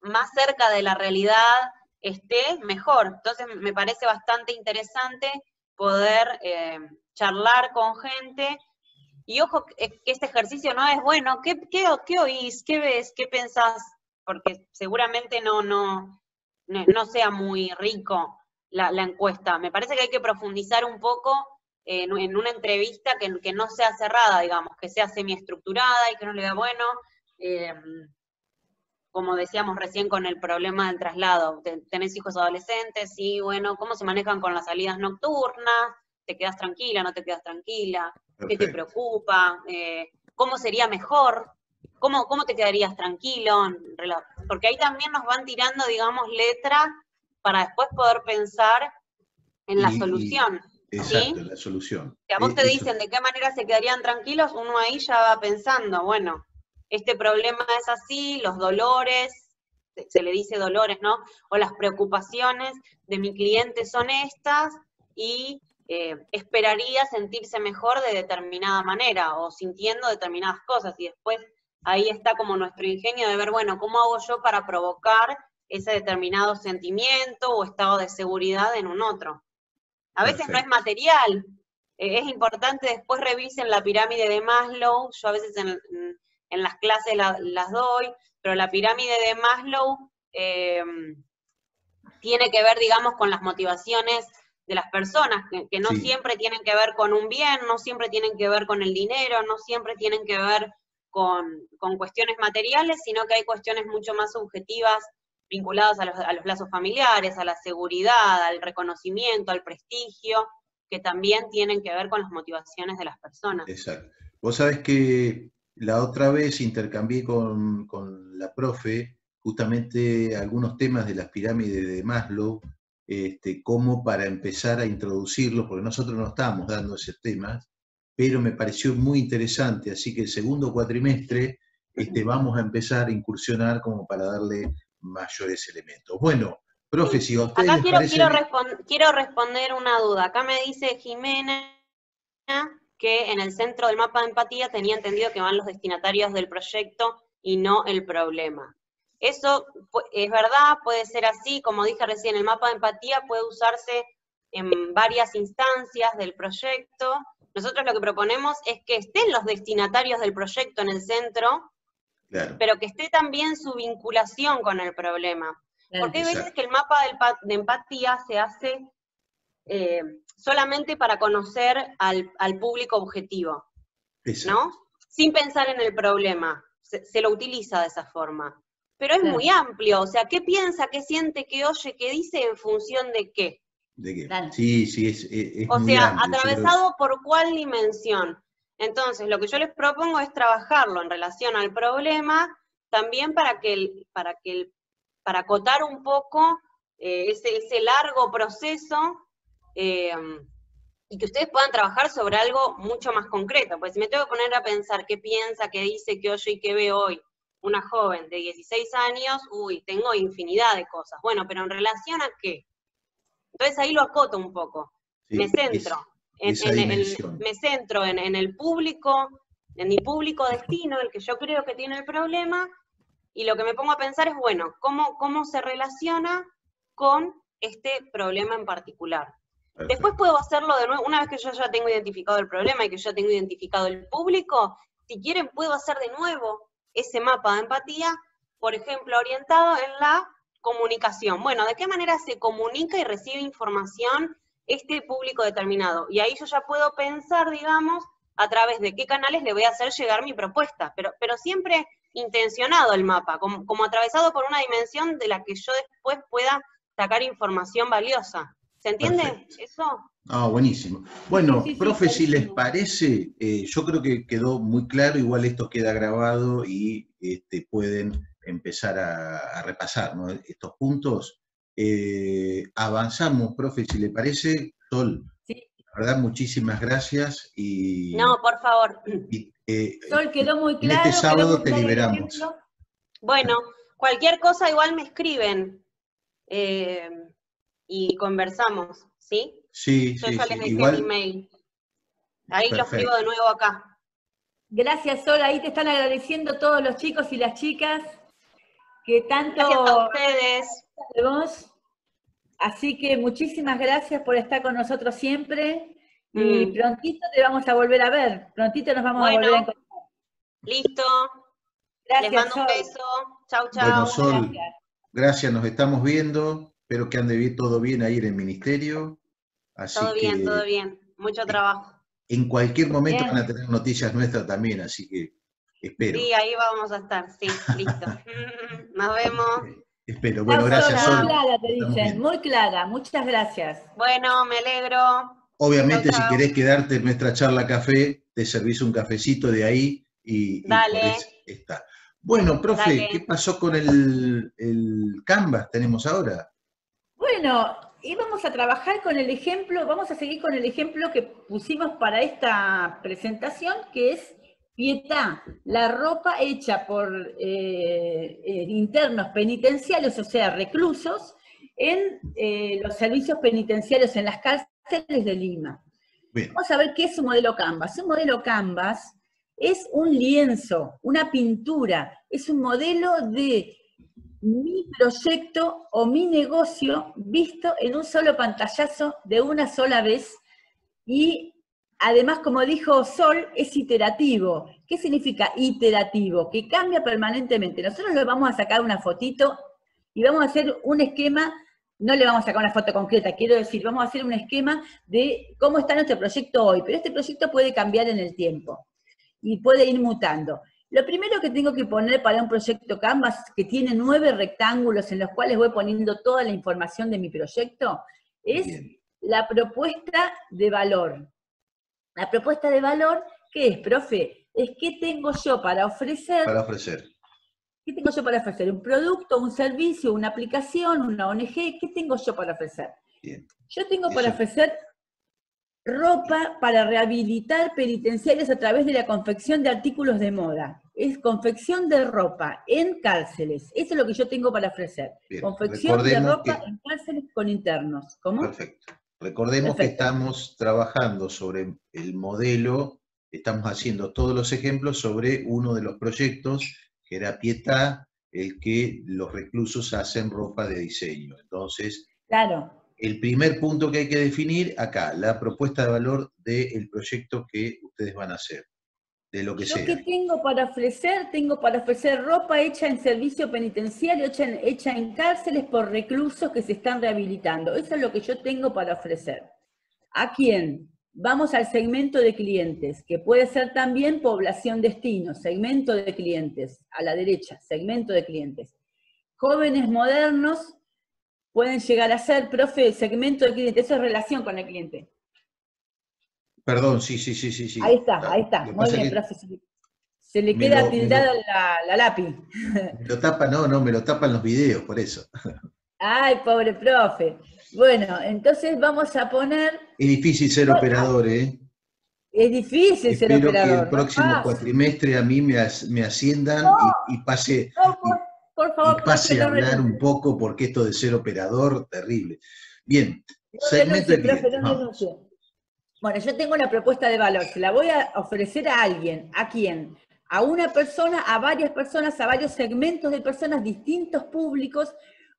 más cerca de la realidad esté, mejor. Entonces, me parece bastante interesante poder charlar con gente. Y ojo, que este ejercicio no es bueno. ¿Qué, qué, qué oís? ¿Qué ves? ¿Qué pensás? porque seguramente no, no, no sea muy rico la, encuesta. Me parece que hay que profundizar un poco en, una entrevista que, que, no sea cerrada, digamos, que sea semiestructurada y que no le da bueno. Em, como decíamos recién con el problema del traslado, tenés hijos adolescentes, y bueno, ¿cómo se manejan con las salidas nocturnas? ¿Te quedas tranquila, no te quedas tranquila? ¿Qué te preocupa? Eh, ¿Cómo sería mejor ¿Cómo, ¿Cómo te quedarías tranquilo? Porque ahí también nos van tirando, digamos, letra para después poder pensar en la solución. Exacto, la solución. Si a vos te dicen de qué manera se quedarían tranquilos, uno ahí ya va pensando, bueno, este problema es así, los dolores, se le dice dolores, ¿no? O las preocupaciones de mi cliente son estas y eh, esperaría sentirse mejor de determinada manera o sintiendo determinadas cosas y después ahí está como nuestro ingenio de ver, bueno, ¿cómo hago yo para provocar ese determinado sentimiento o estado de seguridad en un otro? A veces no es material. Eh, es importante después revisen la pirámide de Maslow. Yo a veces en, las clases las doy, pero la pirámide de Maslow em, tiene que ver, digamos, con las motivaciones de las personas, que, no siempre tienen que ver con un bien, no siempre tienen que ver con el dinero, no siempre tienen que ver con, cuestiones materiales, sino que hay cuestiones mucho más subjetivas vinculadas a los, a los lazos familiares, a la seguridad, al reconocimiento, al prestigio, que también tienen que ver con las motivaciones de las personas. Exacto. Vos sabés que la otra vez intercambié con, la profe justamente algunos temas de las pirámides de Maslow, este, como para empezar a introducirlos, porque nosotros no estábamos dando esos temas, pero me pareció muy interesante, así que el segundo cuatrimestre este, vamos a empezar a incursionar como para darle mayores elementos. Bueno, profe, si a ustedes Acá quiero, responder una duda. Acá me dice Jimena que en el centro del mapa de empatía tenía entendido que van los destinatarios del proyecto y no el problema. Eso es verdad, puede ser así, como dije recién, el mapa de empatía puede usarse en varias instancias del proyecto, nosotros lo que proponemos es que estén los destinatarios del proyecto en el centro, pero que esté también su vinculación con el problema. Porque hay veces que el mapa de empatía se hace eh, solamente para conocer al, público objetivo, ¿no? Sin pensar en el problema. Se, lo utiliza de esa forma. Pero es muy amplio, o sea, ¿qué piensa, qué siente, qué oye, qué dice en función de qué? Sí, sí, es, O sea, atravesado por cuál dimensión. Entonces, lo que yo les propongo es trabajarlo en relación al problema, también para que, para que, para acotar un poco eh, ese, ese, largo proceso, eh, y que ustedes puedan trabajar sobre algo mucho más concreto. Pues si me tengo que poner a pensar qué piensa, qué dice, qué oye y qué ve hoy una joven de 16 años, uy, tengo infinidad de cosas. Bueno, pero en relación a qué? Entonces ahí lo acoto un poco. me centro. En, el, me centro en, en el público, en mi público destino, el que yo creo que tiene el problema, y lo que me pongo a pensar es, bueno, ¿cómo, cómo se relaciona con este problema en particular? Después puedo hacerlo de nuevo, una vez que yo ya tengo identificado el problema y que yo tengo identificado el público, si quieren puedo hacer de nuevo ese mapa de empatía, por ejemplo, orientado en la comunicación. Bueno, ¿de qué manera se comunica y recibe información este público determinado? Y ahí yo ya puedo pensar, digamos, a través de qué canales le voy a hacer llegar mi propuesta, pero, pero siempre intencionado el mapa, como, como atravesado por una dimensión de la que yo después pueda sacar información valiosa. ¿Se entiende eso? Ah, buenísimo. Bueno, profe, si les parece, eh, yo creo que quedó muy claro, igual esto queda grabado y este, pueden empezar a, repasar estos puntos. Eh, avanzamos, profe, si le parece. Sol, la verdad, muchísimas gracias. Y, no, por favor. Eh, Sol, quedó muy claro. este sábado te liberamos. Bueno, cualquier cosa igual me escriben y conversamos, ¿sí? Sí, Yo ya les dejé igual... email. Ahí lo escribo de nuevo acá. Gracias, Sol. Ahí te están agradeciendo todos los chicos y las chicas que tanto... Gracias a ustedes. Así que muchísimas gracias por estar con nosotros siempre. Y mm. prontito te vamos a volver a ver. Prontito nos vamos a volver a encontrar. Listo. Gracias, Les mando un beso. Chau, chau. Bueno, Sol, gracias. Nos estamos viendo. Espero que ande todo bien ahí en el ministerio todo bien, todo bien. Mucho trabajo. En cualquier momento van a tener noticias nuestras también, así que espero. Sí, ahí vamos a estar, sí, listo. Nos vemos. Espero. Bueno, gracias. Muy clara, te dicen, muy clara. Muchas gracias. Bueno, me alegro. Obviamente, si querés quedarte en nuestra charla café, te servís un cafecito de ahí y, Dale. está. Bueno, profe, ¿qué pasó con el, el Canvas tenemos ahora? Bueno, y vamos a trabajar con el ejemplo, vamos a seguir con el ejemplo que pusimos para esta presentación, que es Pietà, la ropa hecha por eh, eh, internos penitenciarios, o sea, reclusos, en eh, los servicios penitenciarios en las cárceles de Lima. Vamos a ver qué es un modelo Canvas. Un modelo Canvas es un lienzo, una pintura, es un modelo de mi proyecto o mi negocio visto en un solo pantallazo de una sola vez y además, como dijo Sol, es iterativo. ¿Qué significa iterativo? Que cambia permanentemente. Nosotros le vamos a sacar una fotito y vamos a hacer un esquema, no le vamos a sacar una foto concreta, quiero decir, vamos a hacer un esquema de cómo está nuestro proyecto hoy, pero este proyecto puede cambiar en el tiempo y puede ir mutando. Lo primero que tengo que poner para un proyecto Canvas, que tiene nueve rectángulos en los cuales voy poniendo toda la información de mi proyecto, es la propuesta de valor. La propuesta de valor, ¿qué es, profe? Es qué tengo yo para ofrecer. Para ofrecer. ¿Qué tengo yo para ofrecer? ¿Un producto, un servicio, una aplicación, una ONG? ¿Qué tengo yo para ofrecer? Yo tengo para ofrecer ropa para rehabilitar penitenciarios a través de la confección de artículos de moda. Es confección de ropa en cárceles. Eso es lo que yo tengo para ofrecer. confección de ropa en cárceles con internos. ¿Cómo? Perfecto. Recordemos que estamos trabajando sobre el modelo, estamos haciendo todos los ejemplos sobre uno de los proyectos, que era Pietà, el que los reclusos hacen ropa de diseño. Entonces, claro. el primer punto que hay que definir acá, la propuesta de valor del proyecto que ustedes van a hacer, de lo que sea. Yo que tengo para ofrecer, tengo para ofrecer ropa hecha en servicio penitenciario, hecha en, hecha en cárceles por reclusos que se están rehabilitando. Eso es lo que yo tengo para ofrecer. ¿A quién? Vamos al segmento de clientes, que puede ser también población destino, segmento de clientes, a la derecha, segmento de clientes. Jóvenes modernos pueden llegar a ser, profe, segmento del cliente, eso es relación con el cliente. Perdón, sí, sí, sí, sí. Ahí está, ahí está. Muy bien, profe. Se le queda tildada la, la, lápiz. Me lo tapa, no, no, me lo tapan los videos, por eso. Ay, pobre profe. Bueno, entonces vamos a poner... Es difícil ser operador, ¿eh? Es difícil ser Espero operador. que el próximo cuatrimestre a mí me, me asciendan y, pase, por, favor, y pase a hablar un poco, porque esto de ser operador, terrible. Bien, segmento de Bueno, yo tengo una propuesta de valor, se la voy a ofrecer a alguien. ¿A quién? A una persona, a varias personas, a varios segmentos de personas, distintos públicos.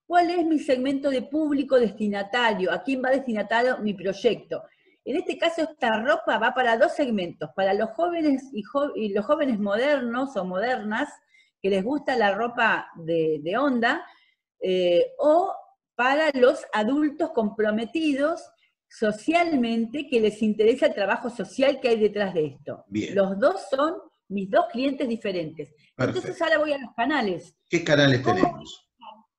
¿Cuál es mi segmento de público destinatario? ¿A quién va destinatario mi proyecto? En este caso, esta ropa va para dos segmentos, para los jóvenes y, los jóvenes modernos o modernas, que les gusta la ropa de, onda, eh, o para los adultos comprometidos socialmente, que les interesa el trabajo social que hay detrás de esto. Los dos son mis dos clientes diferentes. Entonces ahora voy a los canales. ¿Qué canales tenemos?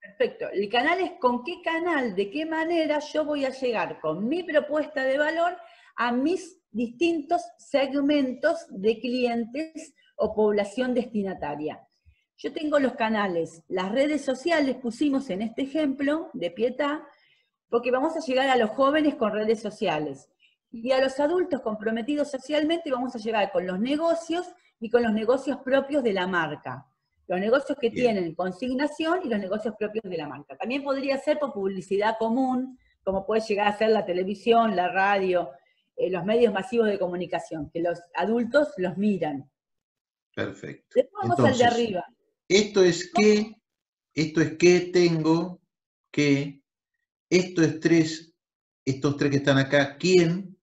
Perfecto. El canal es con qué canal, de qué manera yo voy a llegar con mi propuesta de valor a mis distintos segmentos de clientes o población destinataria. Yo tengo los canales, las redes sociales pusimos en este ejemplo de Pietà, porque vamos a llegar a los jóvenes con redes sociales. Y a los adultos comprometidos socialmente vamos a llegar con los negocios y con los negocios propios de la marca los negocios que tienen consignación y los negocios propios de la marca. También podría ser por publicidad común, como puede llegar a ser la televisión, la radio, eh, los medios masivos de comunicación, que los adultos los miran. Perfecto. Después vamos al de arriba. Esto es que, esto es que tengo que, esto es tres, estos tres que están acá, ¿quién?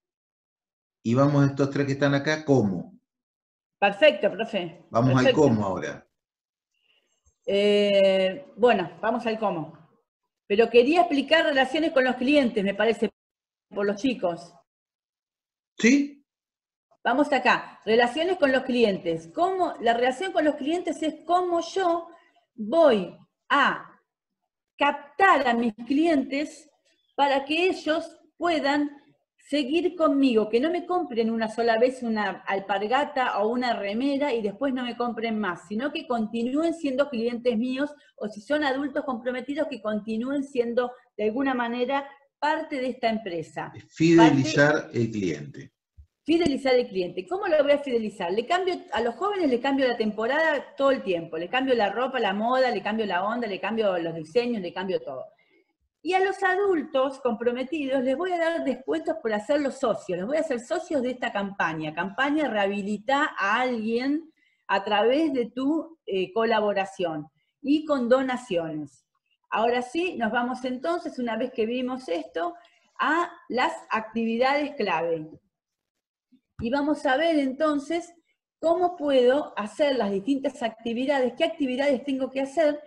Y vamos a estos tres que están acá, ¿cómo? Perfecto, profe. Vamos al cómo ahora. Eh, bueno, vamos al cómo. Pero quería explicar relaciones con los clientes, me parece, por los chicos. ¿Sí? Vamos acá, relaciones con los clientes. ¿Cómo, la relación con los clientes es cómo yo voy a captar a mis clientes para que ellos puedan seguir conmigo, que no me compren una sola vez una alpargata o una remera y después no me compren más, sino que continúen siendo clientes míos o si son adultos comprometidos, que continúen siendo de alguna manera parte de esta empresa. Fidelizar el cliente. Fidelizar el cliente. ¿Cómo lo voy a fidelizar? Le cambio, a los jóvenes le cambio la temporada todo el tiempo, le cambio la ropa, la moda, le cambio la onda, le cambio los diseños, le cambio todo. Y a los adultos comprometidos les voy a dar descuentos por hacerlos socios, les voy a hacer socios de esta campaña. Campaña rehabilita a alguien a través de tu eh, colaboración y con donaciones. Ahora sí, nos vamos entonces, una vez que vimos esto, a las actividades clave. Y vamos a ver entonces cómo puedo hacer las distintas actividades, qué actividades tengo que hacer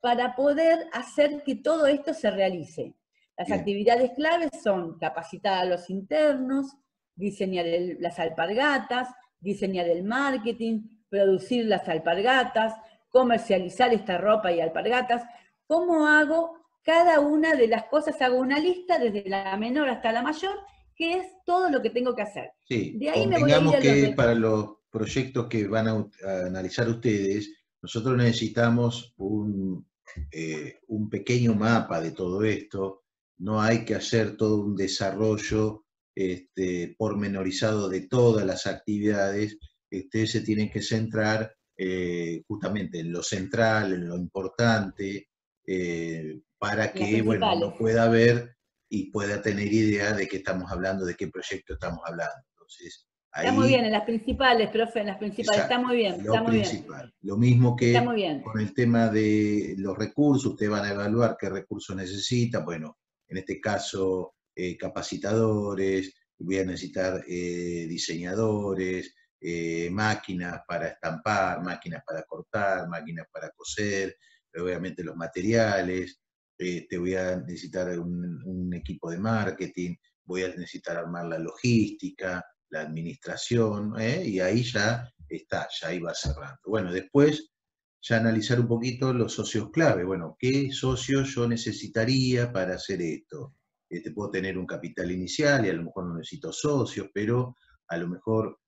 para poder hacer que todo esto se realice. Las actividades claves son capacitar a los internos, diseñar las alpargatas, diseñar el marketing, producir las alpargatas, comercializar esta ropa y alpargatas. ¿Cómo hago cada una de las cosas? Hago una lista desde la menor hasta la mayor, que es todo lo que tengo que hacer. Sí, de ahí me voy a ir que para los proyectos que van a analizar ustedes, nosotros necesitamos un, eh, un pequeño mapa de todo esto, no hay que hacer todo un desarrollo este, pormenorizado de todas las actividades, este, se tienen que centrar eh, justamente en lo central, en lo importante, eh, para que bueno, uno pueda ver y pueda tener idea de qué estamos hablando, de qué proyecto estamos hablando. Entonces, está muy bien, en las principales, profe, en las principales, está muy bien. Lo está muy principal. Bien. Lo mismo que con el tema de los recursos, ustedes van a evaluar qué recursos necesita, bueno, en este caso eh, capacitadores, voy a necesitar eh, diseñadores, eh, máquinas para estampar, máquinas para cortar, máquinas para coser, obviamente los materiales, te voy a necesitar un equipo de marketing, voy a necesitar armar la logística, la administración, ¿eh? y ahí ya está, ya iba cerrando. Bueno, después ya analizar un poquito los socios clave. Bueno, ¿qué socios yo necesitaría para hacer esto? Este, puedo tener un capital inicial y a lo mejor no necesito socios, pero a lo mejor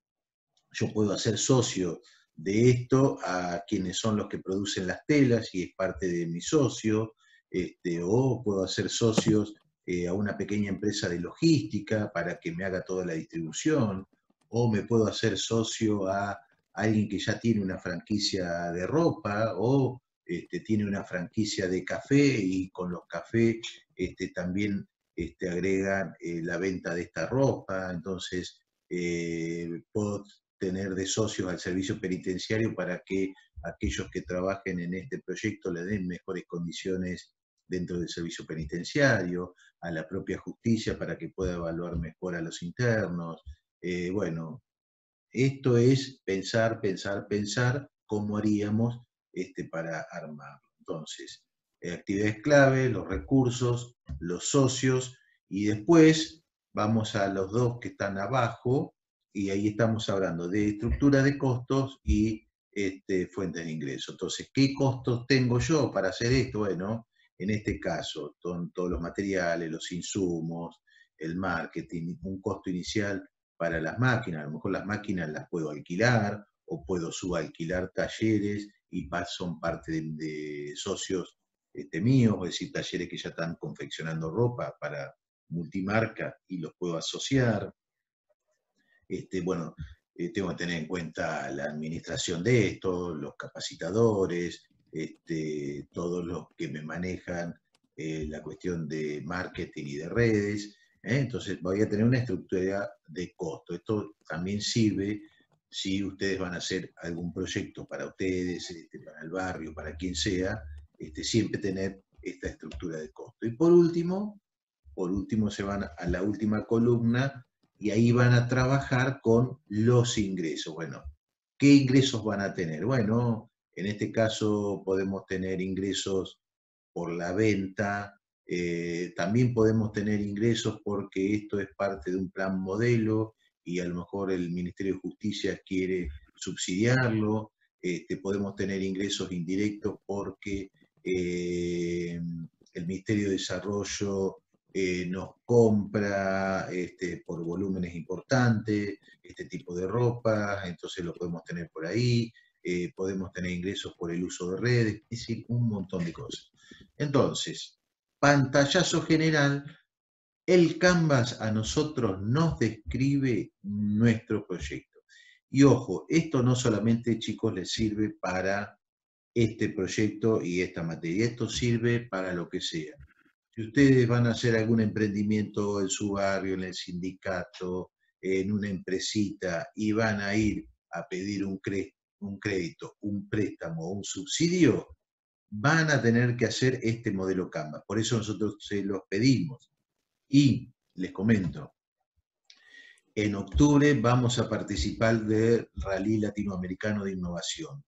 yo puedo hacer socio de esto a quienes son los que producen las telas y es parte de mi socio, este, o puedo hacer socios eh, a una pequeña empresa de logística para que me haga toda la distribución, o me puedo hacer socio a alguien que ya tiene una franquicia de ropa, o este, tiene una franquicia de café y con los cafés este, también este, agregan eh, la venta de esta ropa, entonces eh, puedo tener de socios al servicio penitenciario para que aquellos que trabajen en este proyecto le den mejores condiciones dentro del servicio penitenciario, a la propia justicia para que pueda evaluar mejor a los internos. Eh, bueno, esto es pensar, pensar, pensar cómo haríamos este, para armarlo. Entonces, eh, actividades clave, los recursos, los socios, y después vamos a los dos que están abajo, y ahí estamos hablando de estructura de costos y este, fuentes de ingreso. Entonces, ¿qué costos tengo yo para hacer esto? Bueno, en este caso, son todos los materiales, los insumos, el marketing, un costo inicial para las máquinas. A lo mejor las máquinas las puedo alquilar o puedo subalquilar talleres y son parte de, socios este, míos, es decir, talleres que ya están confeccionando ropa para multimarca y los puedo asociar. Este, bueno, eh, tengo que tener en cuenta la administración de esto, los capacitadores, este, todos los que me manejan eh, la cuestión de marketing y de redes. ¿eh? Entonces voy a tener una estructura de costo. Esto también sirve si ustedes van a hacer algún proyecto para ustedes, este, para el barrio, para quien sea, este, siempre tener esta estructura de costo. Y por último, por último se van a la última columna y ahí van a trabajar con los ingresos. Bueno, ¿qué ingresos van a tener? Bueno, en este caso podemos tener ingresos por la venta, eh, también podemos tener ingresos porque esto es parte de un plan modelo y a lo mejor el Ministerio de Justicia quiere subsidiarlo. Este, podemos tener ingresos indirectos porque eh, el Ministerio de Desarrollo eh, nos compra este, por volúmenes importantes este tipo de ropa, entonces lo podemos tener por ahí. Eh, podemos tener ingresos por el uso de redes, es decir, un montón de cosas. Entonces, pantallazo general, el Canvas a nosotros nos describe nuestro proyecto. Y ojo, esto no solamente, chicos, les sirve para este proyecto y esta materia, esto sirve para lo que sea. Si ustedes van a hacer algún emprendimiento en su barrio, en el sindicato, en una empresita, y van a ir a pedir un, un crédito, un préstamo un subsidio, van a tener que hacer este modelo Canvas. Por eso nosotros se los pedimos. Y les comento, en octubre vamos a participar del Rally Latinoamericano de Innovación.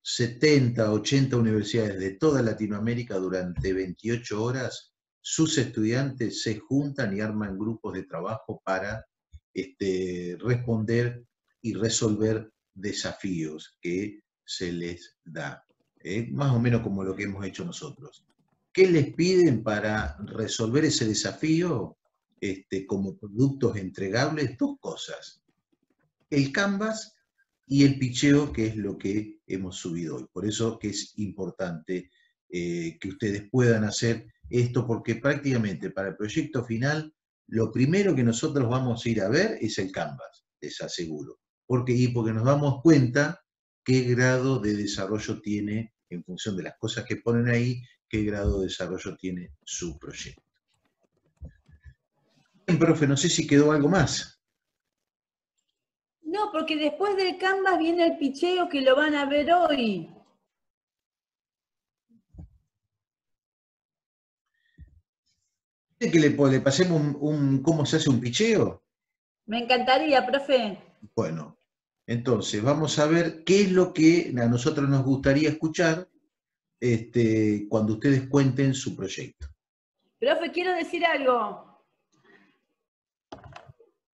70, 80 universidades de toda Latinoamérica durante 28 horas, sus estudiantes se juntan y arman grupos de trabajo para este, responder y resolver desafíos que se les da. ¿eh? Más o menos como lo que hemos hecho nosotros. ¿Qué les piden para resolver ese desafío este, como productos entregables? Dos cosas. El Canvas y el picheo, que es lo que hemos subido hoy. Por eso que es importante eh, que ustedes puedan hacer esto, porque prácticamente para el proyecto final, lo primero que nosotros vamos a ir a ver es el Canvas, les aseguro. Porque, y porque nos damos cuenta qué grado de desarrollo tiene, en función de las cosas que ponen ahí, qué grado de desarrollo tiene su proyecto. Bien, profe, no sé si quedó algo más. No, porque después del Canvas viene el picheo que lo van a ver hoy. ¿Quiere que le, pasemos un, cómo se hace un picheo? Me encantaría, profe. Bueno, entonces, vamos a ver qué es lo que a nosotros nos gustaría escuchar este, cuando ustedes cuenten su proyecto. Profe, quiero decir algo.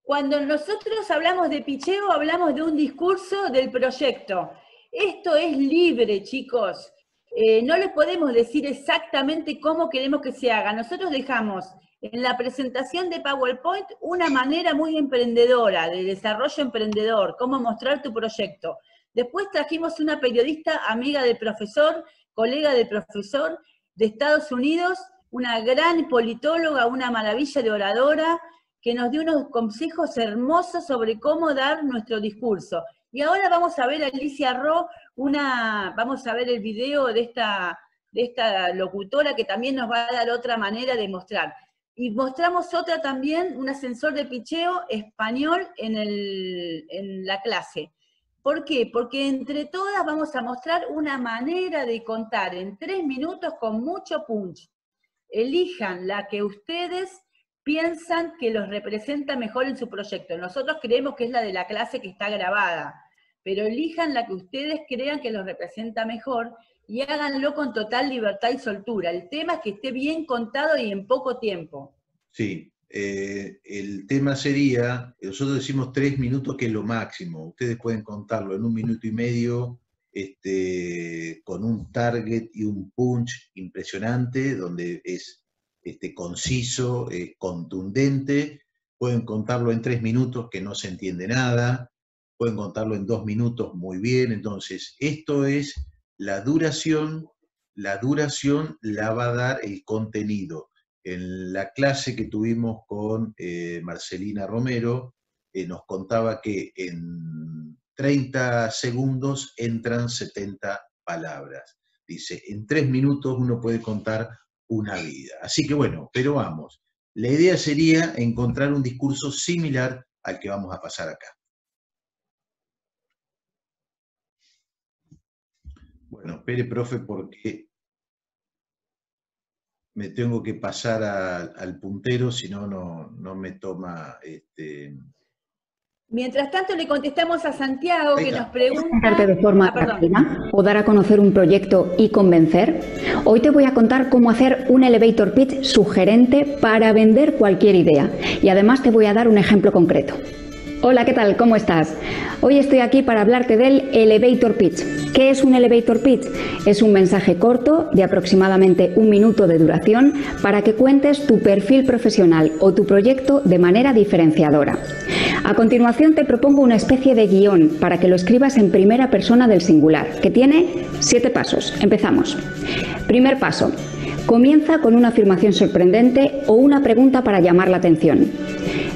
Cuando nosotros hablamos de picheo, hablamos de un discurso del proyecto. Esto es libre, chicos. Eh, no les podemos decir exactamente cómo queremos que se haga. Nosotros dejamos en la presentación de PowerPoint una manera muy emprendedora, de desarrollo emprendedor, cómo mostrar tu proyecto. Después trajimos una periodista amiga del profesor, colega del profesor de Estados Unidos, una gran politóloga, una maravilla de oradora, que nos dio unos consejos hermosos sobre cómo dar nuestro discurso. Y ahora vamos a ver a Alicia Ro, una, vamos a ver el video de esta, de esta locutora que también nos va a dar otra manera de mostrar. Y mostramos otra también, un ascensor de picheo español en, en la clase. ¿Por qué? Porque entre todas vamos a mostrar una manera de contar en tres minutos con mucho punch. Elijan la que ustedes piensan que los representa mejor en su proyecto. Nosotros creemos que es la de la clase que está grabada, pero elijan la que ustedes crean que los representa mejor y háganlo con total libertad y soltura. El tema es que esté bien contado y en poco tiempo. Sí, eh, el tema sería, nosotros decimos tres minutos que es lo máximo, ustedes pueden contarlo en un minuto y medio, este, con un target y un punch impresionante, donde es este, conciso, contundente, pueden contarlo en tres minutos que no se entiende nada, pueden contarlo en dos minutos muy bien, entonces esto es la duración, la duración la va a dar el contenido. En la clase que tuvimos con eh, Marcelina Romero, eh, nos contaba que en 30 segundos entran 70 palabras. Dice, en tres minutos uno puede contar una vida. Así que bueno, pero vamos. La idea sería encontrar un discurso similar al que vamos a pasar acá. Bueno, espere, profe, porque me tengo que pasar al puntero, si no, no me toma... Este... Mientras tanto, le contestamos a Santiago que nos pregunta... de forma ah, o dar a conocer un proyecto y convencer? Hoy te voy a contar cómo hacer un elevator pitch sugerente para vender cualquier idea. Y además te voy a dar un ejemplo concreto. Hola, ¿qué tal? ¿Cómo estás? Hoy estoy aquí para hablarte del elevator pitch. ¿Qué es un elevator pitch? Es un mensaje corto de aproximadamente un minuto de duración para que cuentes tu perfil profesional o tu proyecto de manera diferenciadora. A continuación te propongo una especie de guion para que lo escribas en primera persona del singular, que tiene siete pasos. Empezamos. Primer paso. Comienza con una afirmación sorprendente o una pregunta para llamar la atención.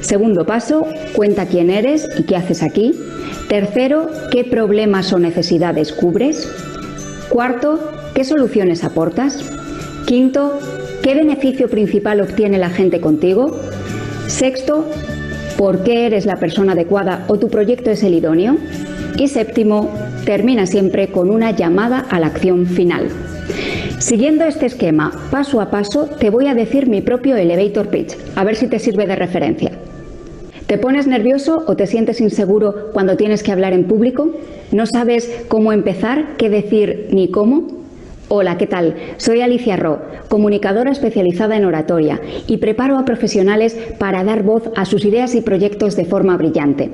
Segundo paso, cuenta quién eres y qué haces aquí. Tercero, qué problemas o necesidades cubres. Cuarto, qué soluciones aportas. Quinto, qué beneficio principal obtiene la gente contigo. Sexto, por qué eres la persona adecuada o tu proyecto es el idóneo. Y séptimo, termina siempre con una llamada a la acción final. Siguiendo este esquema, paso a paso, te voy a decir mi propio elevator pitch, a ver si te sirve de referencia. ¿Te pones nervioso o te sientes inseguro cuando tienes que hablar en público? ¿No sabes cómo empezar, qué decir ni cómo? Hola, ¿qué tal? Soy Alicia Ro, comunicadora especializada en oratoria y preparo a profesionales para dar voz a sus ideas y proyectos de forma brillante.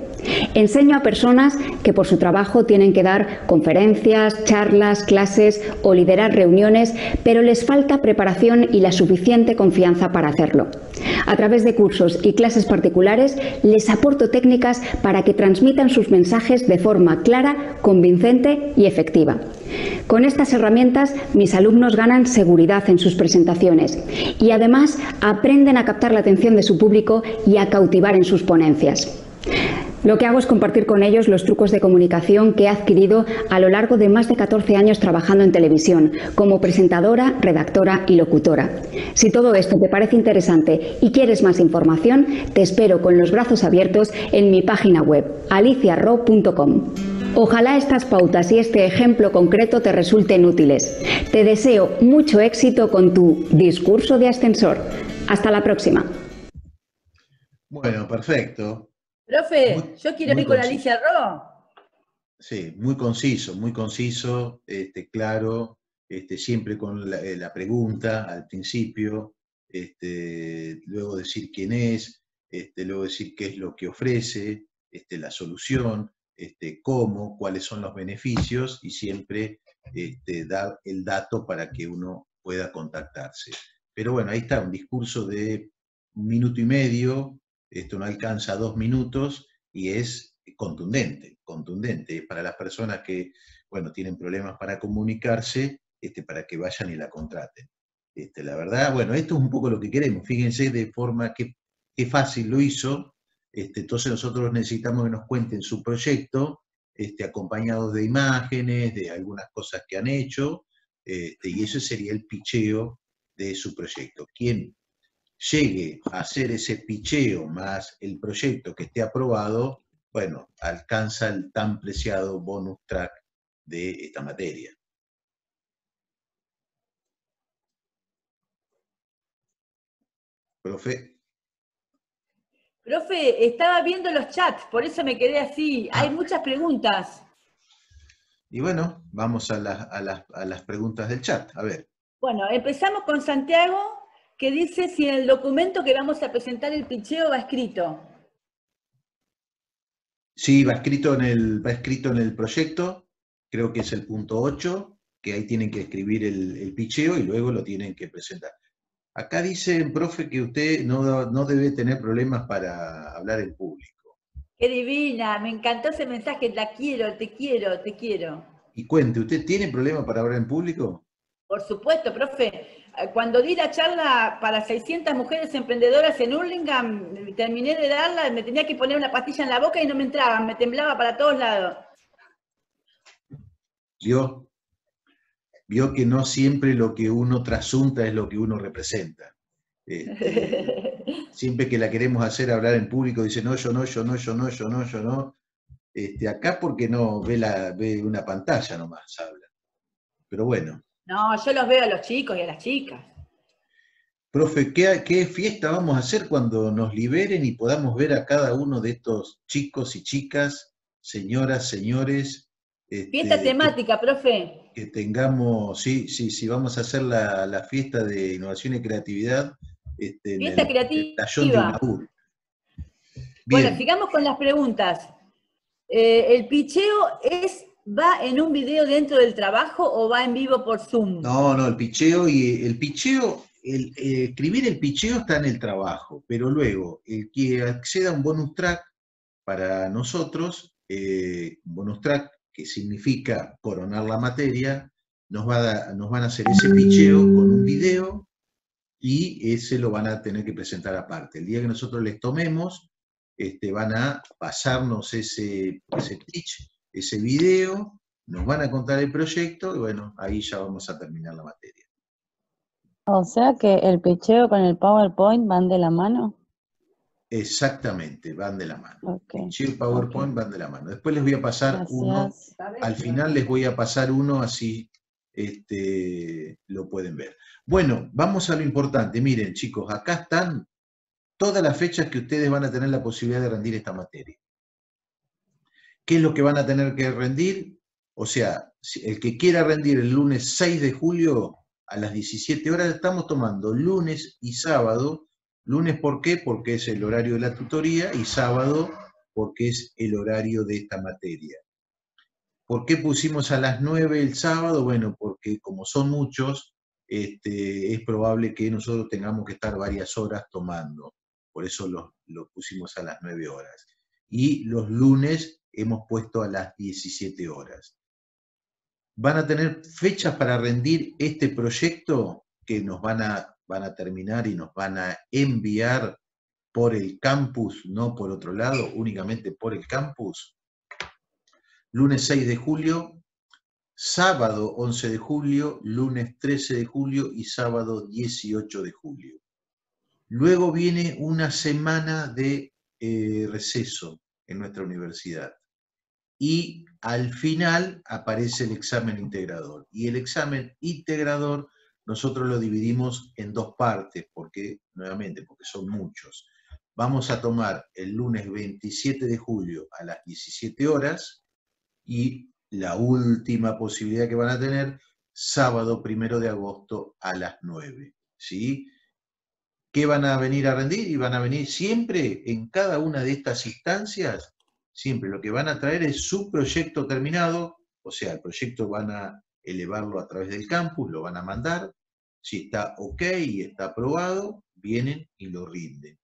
Enseño a personas que por su trabajo tienen que dar conferencias, charlas, clases o liderar reuniones, pero les falta preparación y la suficiente confianza para hacerlo. A través de cursos y clases particulares les aporto técnicas para que transmitan sus mensajes de forma clara, convincente y efectiva. Con estas herramientas mis alumnos ganan seguridad en sus presentaciones y además aprenden a captar la atención de su público y a cautivar en sus ponencias. Lo que hago es compartir con ellos los trucos de comunicación que he adquirido a lo largo de más de 14 años trabajando en televisión, como presentadora, redactora y locutora. Si todo esto te parece interesante y quieres más información, te espero con los brazos abiertos en mi página web, aliciarro.com. Ojalá estas pautas y este ejemplo concreto te resulten útiles. Te deseo mucho éxito con tu discurso de ascensor. Hasta la próxima. Bueno, perfecto. Profe, yo quiero ir con Alicia Ro. Sí, muy conciso, muy conciso, este, claro, este, siempre con la, eh, pregunta al principio, este, luego decir quién es, este, luego decir qué es lo que ofrece, este, la solución, este, cómo, cuáles son los beneficios y siempre este, dar el dato para que uno pueda contactarse. Pero bueno, ahí está, un discurso de un minuto y medio, esto no alcanza dos minutos y es contundente, contundente para las personas que, bueno, tienen problemas para comunicarse, este, para que vayan y la contraten. Este, la verdad, bueno, esto es un poco lo que queremos. Fíjense de forma que, fácil lo hizo. Este, entonces nosotros necesitamos que nos cuenten su proyecto, este, acompañados de imágenes, de algunas cosas que han hecho, este, y ese sería el picheo de su proyecto. Quien llegue a hacer ese picheo más el proyecto que esté aprobado, bueno, alcanza el tan preciado bonus track de esta materia. Profe. Profe, estaba viendo los chats, por eso me quedé así. Hay muchas preguntas. Y bueno, vamos a, a las preguntas del chat. A ver. Bueno, empezamos con Santiago, que dice si en el documento que vamos a presentar el picheo va escrito. Sí, va escrito en el, va escrito en el proyecto, creo que es el punto 8, que ahí tienen que escribir el, picheo y luego lo tienen que presentar. Acá dice, profe, que usted no, no debe tener problemas para hablar en público. Qué divina, me encantó ese mensaje, la quiero, te quiero, te quiero. Y cuente, ¿usted tiene problemas para hablar en público? Por supuesto, profe. Cuando di la charla para 600 mujeres emprendedoras en Hurlingham, terminé de darla, me tenía que poner una pastilla en la boca y no me entraban, me temblaba para todos lados. Vio, vio que no siempre lo que uno trasunta es lo que uno representa. Este, siempre que la queremos hacer hablar en público, dice, no, yo no, yo no, yo no, yo no, yo no. Este, acá porque no ve, la, ve una pantalla nomás, habla. Pero bueno, no, yo los veo a los chicos y a las chicas. Profe, ¿qué, fiesta vamos a hacer cuando nos liberen y podamos ver a cada uno de estos chicos y chicas, señoras, señores? Este, fiesta temática, profe. Que tengamos, sí, sí, sí, vamos a hacer la, fiesta de innovación y creatividad. Este, fiesta creativa. Bueno, sigamos con las preguntas. Eh, el picheo es ¿Va en un video dentro del trabajo o va en vivo por Zoom? No, no, el picheo y el picheo, el, eh, escribir el picheo está en el trabajo, pero luego el que acceda a un bonus track para nosotros, eh, bonus track que significa coronar la materia, nos, va nos van a hacer ese picheo con un video y ese lo van a tener que presentar aparte. El día que nosotros les tomemos, este, van a pasarnos ese, ese pitch ese video, nos van a contar el proyecto y bueno, ahí ya vamos a terminar la materia. O sea que el picheo con el PowerPoint van de la mano. Exactamente, van de la mano. Picheo y PowerPoint van de la mano. Después les voy a pasar uno, al final les voy a pasar uno así este, lo pueden ver. Bueno, vamos a lo importante. Miren, chicos, acá están todas las fechas que ustedes van a tener la posibilidad de rendir esta materia. ¿Qué es lo que van a tener que rendir? O sea, el que quiera rendir el lunes 6 de julio a las 17 horas, estamos tomando lunes y sábado. Lunes, ¿por qué? Porque es el horario de la tutoría y sábado porque es el horario de esta materia. ¿Por qué pusimos a las 9 el sábado? Bueno, porque como son muchos, este, es probable que nosotros tengamos que estar varias horas tomando. Por eso lo, lo pusimos a las 9 horas. Y los lunes hemos puesto a las 17 horas. Van a tener fechas para rendir este proyecto que nos van a, van a terminar y nos van a enviar por el campus, no por otro lado, únicamente por el campus. Lunes 6 de julio, sábado 11 de julio, lunes 13 de julio y sábado 18 de julio. Luego viene una semana de eh, receso en nuestra universidad y al final aparece el examen integrador. Y el examen integrador nosotros lo dividimos en dos partes, porque, nuevamente, porque son muchos. Vamos a tomar el lunes 27 de julio a las 17 horas y la última posibilidad que van a tener, sábado 1 de agosto a las 9. ¿Sí? ¿Qué van a venir a rendir? Y van a venir siempre en cada una de estas instancias siempre lo que van a traer es su proyecto terminado, o sea, el proyecto van a elevarlo a través del campus, lo van a mandar, si está ok y está aprobado, vienen y lo rinden.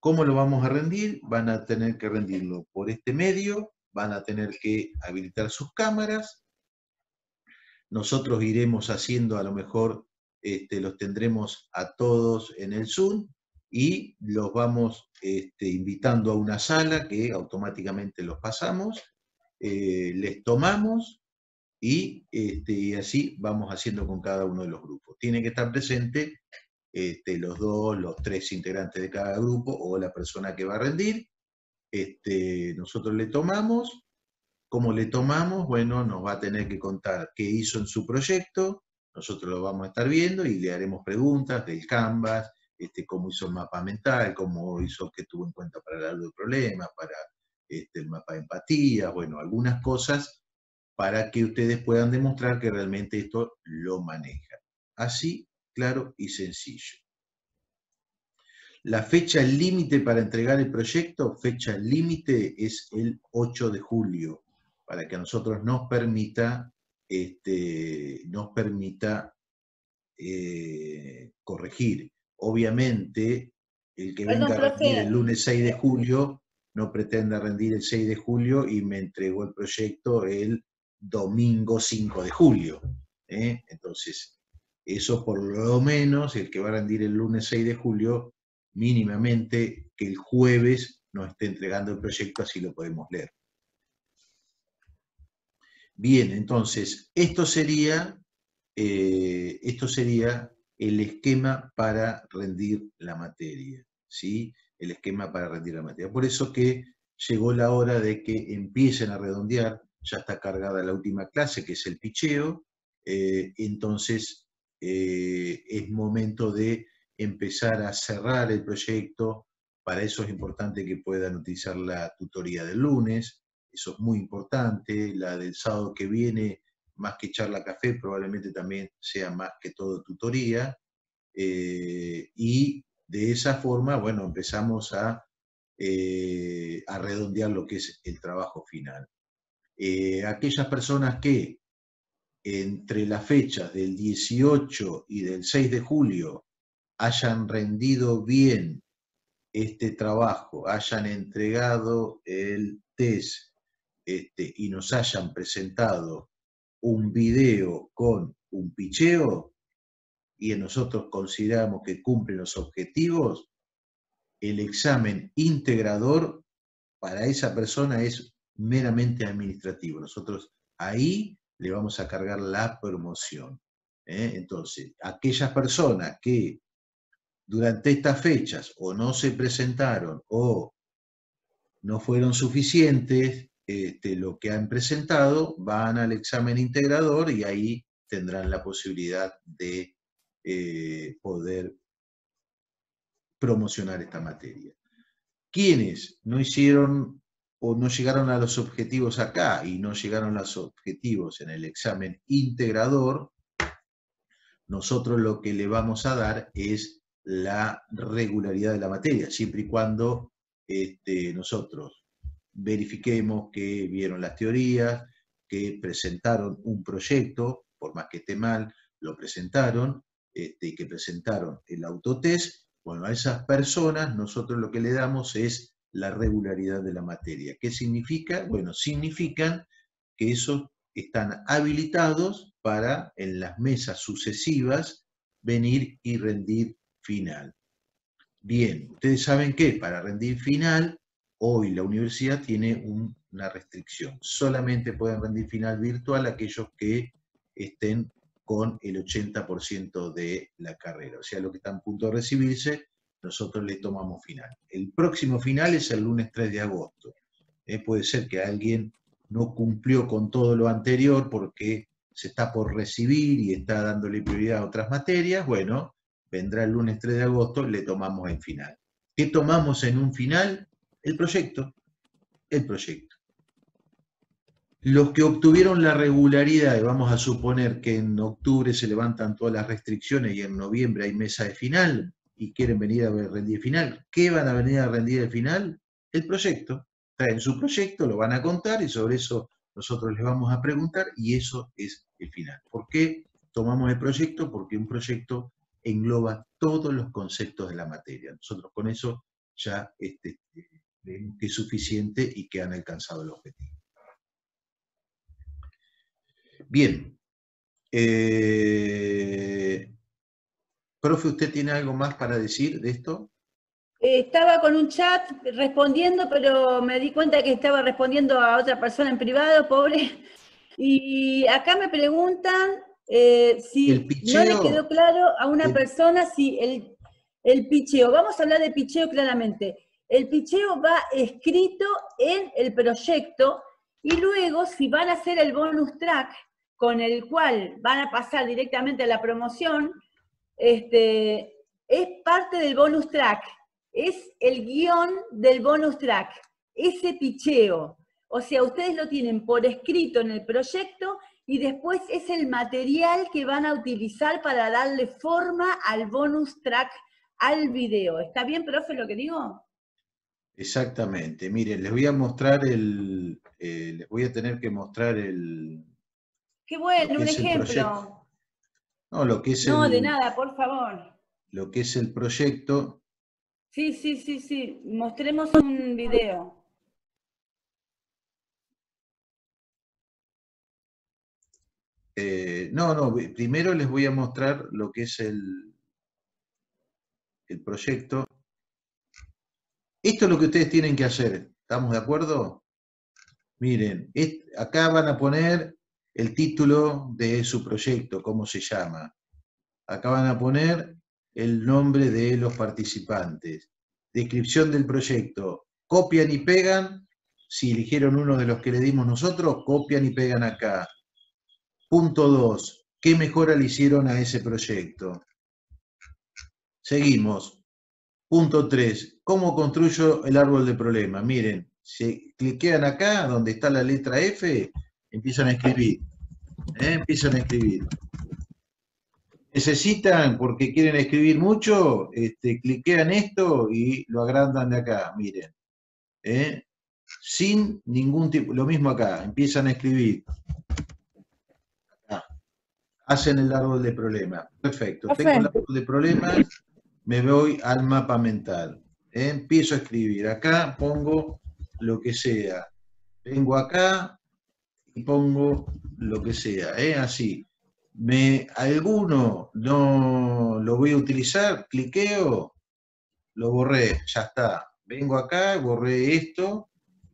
¿Cómo lo vamos a rendir? Van a tener que rendirlo por este medio, van a tener que habilitar sus cámaras, nosotros iremos haciendo a lo mejor este, los tendremos a todos en el Zoom y los vamos este, invitando a una sala que automáticamente los pasamos, eh, les tomamos y, este, y, así vamos haciendo con cada uno de los grupos. Tiene que estar presente este, los dos, los tres integrantes de cada grupo o la persona que va a rendir. Este, nosotros le tomamos. ¿Cómo le tomamos? Bueno, nos va a tener que contar qué hizo en su proyecto, nosotros lo vamos a estar viendo y le haremos preguntas del Canvas, este, cómo hizo el mapa mental, cómo hizo, que tuvo en cuenta para el del problema, para este, el mapa de empatía, bueno, algunas cosas para que ustedes puedan demostrar que realmente esto lo manejan. Así, claro y sencillo. La fecha límite para entregar el proyecto, fecha límite es el 8 de julio, para que a nosotros nos permita, este, nos permita eh, corregir. Obviamente, el que venga a rendir el lunes 6 de julio no pretenda rendir el 6 de julio y me entregó el proyecto el domingo 5 de julio. ¿eh? Entonces, eso por lo menos, el que va a rendir el lunes 6 de julio, mínimamente que el jueves nos esté entregando el proyecto, así lo podemos leer. Bien, entonces, esto sería, eh, esto sería el esquema para rendir la materia, ¿sí? El esquema para rendir la materia. Por eso que llegó la hora de que empiecen a redondear, ya está cargada la última clase, que es el picheo, eh, entonces eh, es momento de empezar a cerrar el proyecto, para eso es importante que puedan utilizar la tutoría del lunes, eso es muy importante, la del sábado que viene más que charla café, probablemente también sea más que todo tutoría. Eh, y de esa forma, bueno, empezamos a, a redondear lo que es el trabajo final. Eh, aquellas personas que entre las fechas del 18 y del 6 de julio hayan rendido bien este trabajo, hayan entregado el test este, y nos hayan presentado un video con un picheo y nosotros consideramos que cumple los objetivos, el examen integrador para esa persona es meramente administrativo. Nosotros ahí le vamos a cargar la promoción. ¿eh? Entonces, aquellas personas que durante estas fechas o no se presentaron o no fueron suficientes, este, lo que han presentado, van al examen integrador y ahí tendrán la posibilidad de eh, poder promocionar esta materia. Quienes no hicieron o no llegaron a los objetivos acá y no llegaron a los objetivos en el examen integrador, nosotros lo que le vamos a dar es la regularidad de la materia, siempre y cuando este, nosotros verifiquemos que vieron las teorías, que presentaron un proyecto, por más que esté mal, lo presentaron, este, que presentaron el autotest. Bueno, a esas personas nosotros lo que le damos es la regularidad de la materia. ¿Qué significa? Bueno, significan que esos están habilitados para en las mesas sucesivas venir y rendir final. Bien, ustedes saben que para rendir final hoy la universidad tiene una restricción. Solamente pueden rendir final virtual aquellos que estén con el 80% de la carrera. O sea, los que están a punto de recibirse, nosotros les tomamos final. El próximo final es el lunes 3 de agosto. Eh, puede ser que alguien no cumplió con todo lo anterior porque se está por recibir y está dándole prioridad a otras materias. Bueno, vendrá el lunes 3 de agosto, le tomamos el final. ¿Qué tomamos en un final? El proyecto, el proyecto. Los que obtuvieron la regularidad, y vamos a suponer que en octubre se levantan todas las restricciones y en noviembre hay mesa de final y quieren venir a rendir final, ¿qué van a venir a rendir el final? El proyecto. Traen su proyecto, lo van a contar y sobre eso nosotros les vamos a preguntar y eso es el final. ¿Por qué tomamos el proyecto? Porque un proyecto engloba todos los conceptos de la materia. Nosotros con eso ya este, que es suficiente y que han alcanzado el objetivo. Bien. Eh, profe, ¿usted tiene algo más para decir de esto? Eh, estaba con un chat respondiendo, pero me di cuenta que estaba respondiendo a otra persona en privado, pobre. Y acá me preguntan eh, si no le quedó claro a una persona si el, el picheo, vamos a hablar de picheo claramente. El picheo va escrito en el proyecto y luego si van a hacer el bonus track con el cual van a pasar directamente a la promoción, este, es parte del bonus track, es el guion del bonus track, ese picheo. O sea, ustedes lo tienen por escrito en el proyecto y después es el material que van a utilizar para darle forma al bonus track, al video. ¿Está bien, profe, lo que digo? Exactamente. Miren, les voy a mostrar el, eh, les voy a tener que mostrar el... Qué bueno, un ejemplo. No, lo que es No, de nada, por favor. Lo que es el proyecto. Sí, sí, sí, sí. Mostremos un video. Eh, no, no, primero les voy a mostrar lo que es el, el proyecto. Esto es lo que ustedes tienen que hacer, ¿estamos de acuerdo? Miren, acá van a poner el título de su proyecto, cómo se llama. Acá van a poner el nombre de los participantes. Descripción del proyecto. Copian y pegan. Si eligieron uno de los que le dimos nosotros, copian y pegan acá. Punto 2. ¿Qué mejora le hicieron a ese proyecto? Seguimos. Punto 3. ¿Cómo construyo el árbol de problema? Miren, si cliquean acá, donde está la letra F, empiezan a escribir. ¿eh? Empiezan a escribir. Necesitan, porque quieren escribir mucho, este, cliquean esto y lo agrandan de acá, miren. ¿eh? Sin ningún tipo, lo mismo acá, empiezan a escribir hacen el árbol de problemas. Perfecto. Tengo el árbol de problemas, me voy al mapa mental. ¿eh? Empiezo a escribir. Acá pongo lo que sea. Vengo acá y pongo lo que sea. ¿eh? Así. Me, alguno no lo voy a utilizar, cliqueo, lo borré, ya está. Vengo acá, borré esto,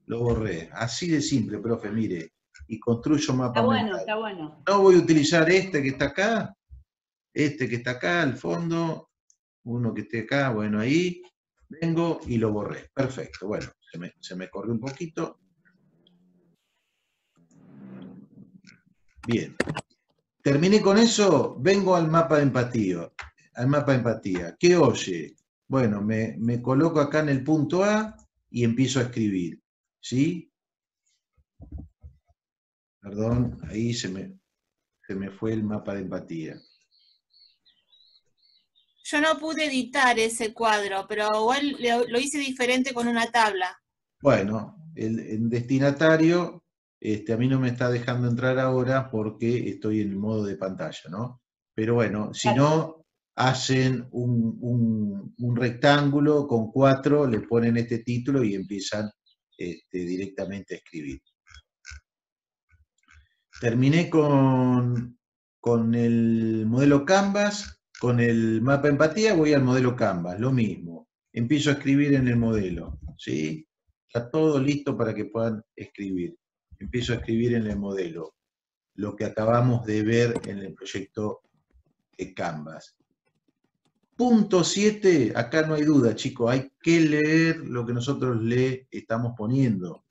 lo borré. Así de simple, profe, mire y construyo mapa Está bueno, está bueno. No voy a utilizar este que está acá, este que está acá al fondo, uno que esté acá, bueno, ahí, vengo y lo borré. Perfecto, bueno, se me, se me corrió un poquito. Bien. Terminé con eso, vengo al mapa de empatía. Al mapa de empatía. ¿Qué oye? Bueno, me, me coloco acá en el punto A y empiezo a escribir. ¿Sí? Perdón, ahí se me, se me fue el mapa de empatía. Yo no pude editar ese cuadro, pero igual lo, hice diferente con una tabla. Bueno, el, destinatario este, a mí no me está dejando entrar ahora porque estoy en el modo de pantalla, ¿no? Pero bueno, si no, hacen un, rectángulo con cuatro, le ponen este título y empiezan este, directamente a escribir. Terminé con, con el modelo Canvas, con el mapa empatía, voy al modelo Canvas, lo mismo. Empiezo a escribir en el modelo, ¿sí? Está todo listo para que puedan escribir. Empiezo a escribir en el modelo, lo que acabamos de ver en el proyecto de Canvas. Punto 7, acá no hay duda, chicos, hay que leer lo que nosotros le estamos poniendo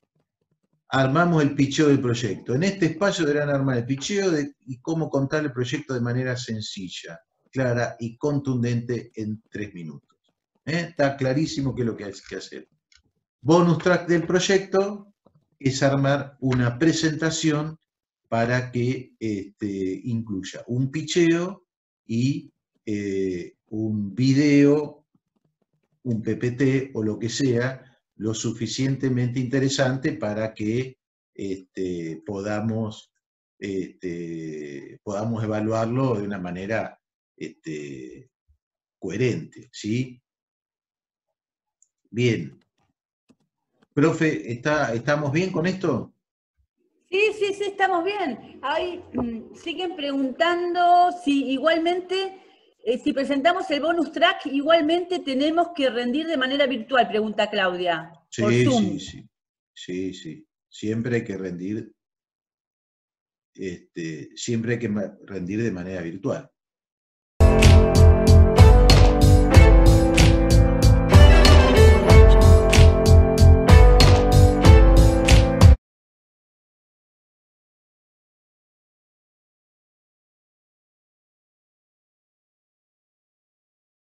armamos el picheo del proyecto. En este espacio deberán armar el picheo y cómo contar el proyecto de manera sencilla, clara y contundente en tres minutos. ¿Eh? Está clarísimo qué es lo que hay que hacer. Bonus track del proyecto es armar una presentación para que este, incluya un picheo y eh, un video, un PPT o lo que sea, lo suficientemente interesante para que este, podamos, este, podamos evaluarlo de una manera coherente, ¿sí? Bien. Profe, ¿está, ¿estamos bien con esto? Sí, sí, sí, estamos bien. Ahí mm, siguen preguntando si igualmente eh, si presentamos el bonus track, igualmente tenemos que rendir de manera virtual, pregunta Claudia. por Sí, Zoom. sí, sí. Sí, sí. Siempre hay que rendir, este, siempre hay que rendir de manera virtual.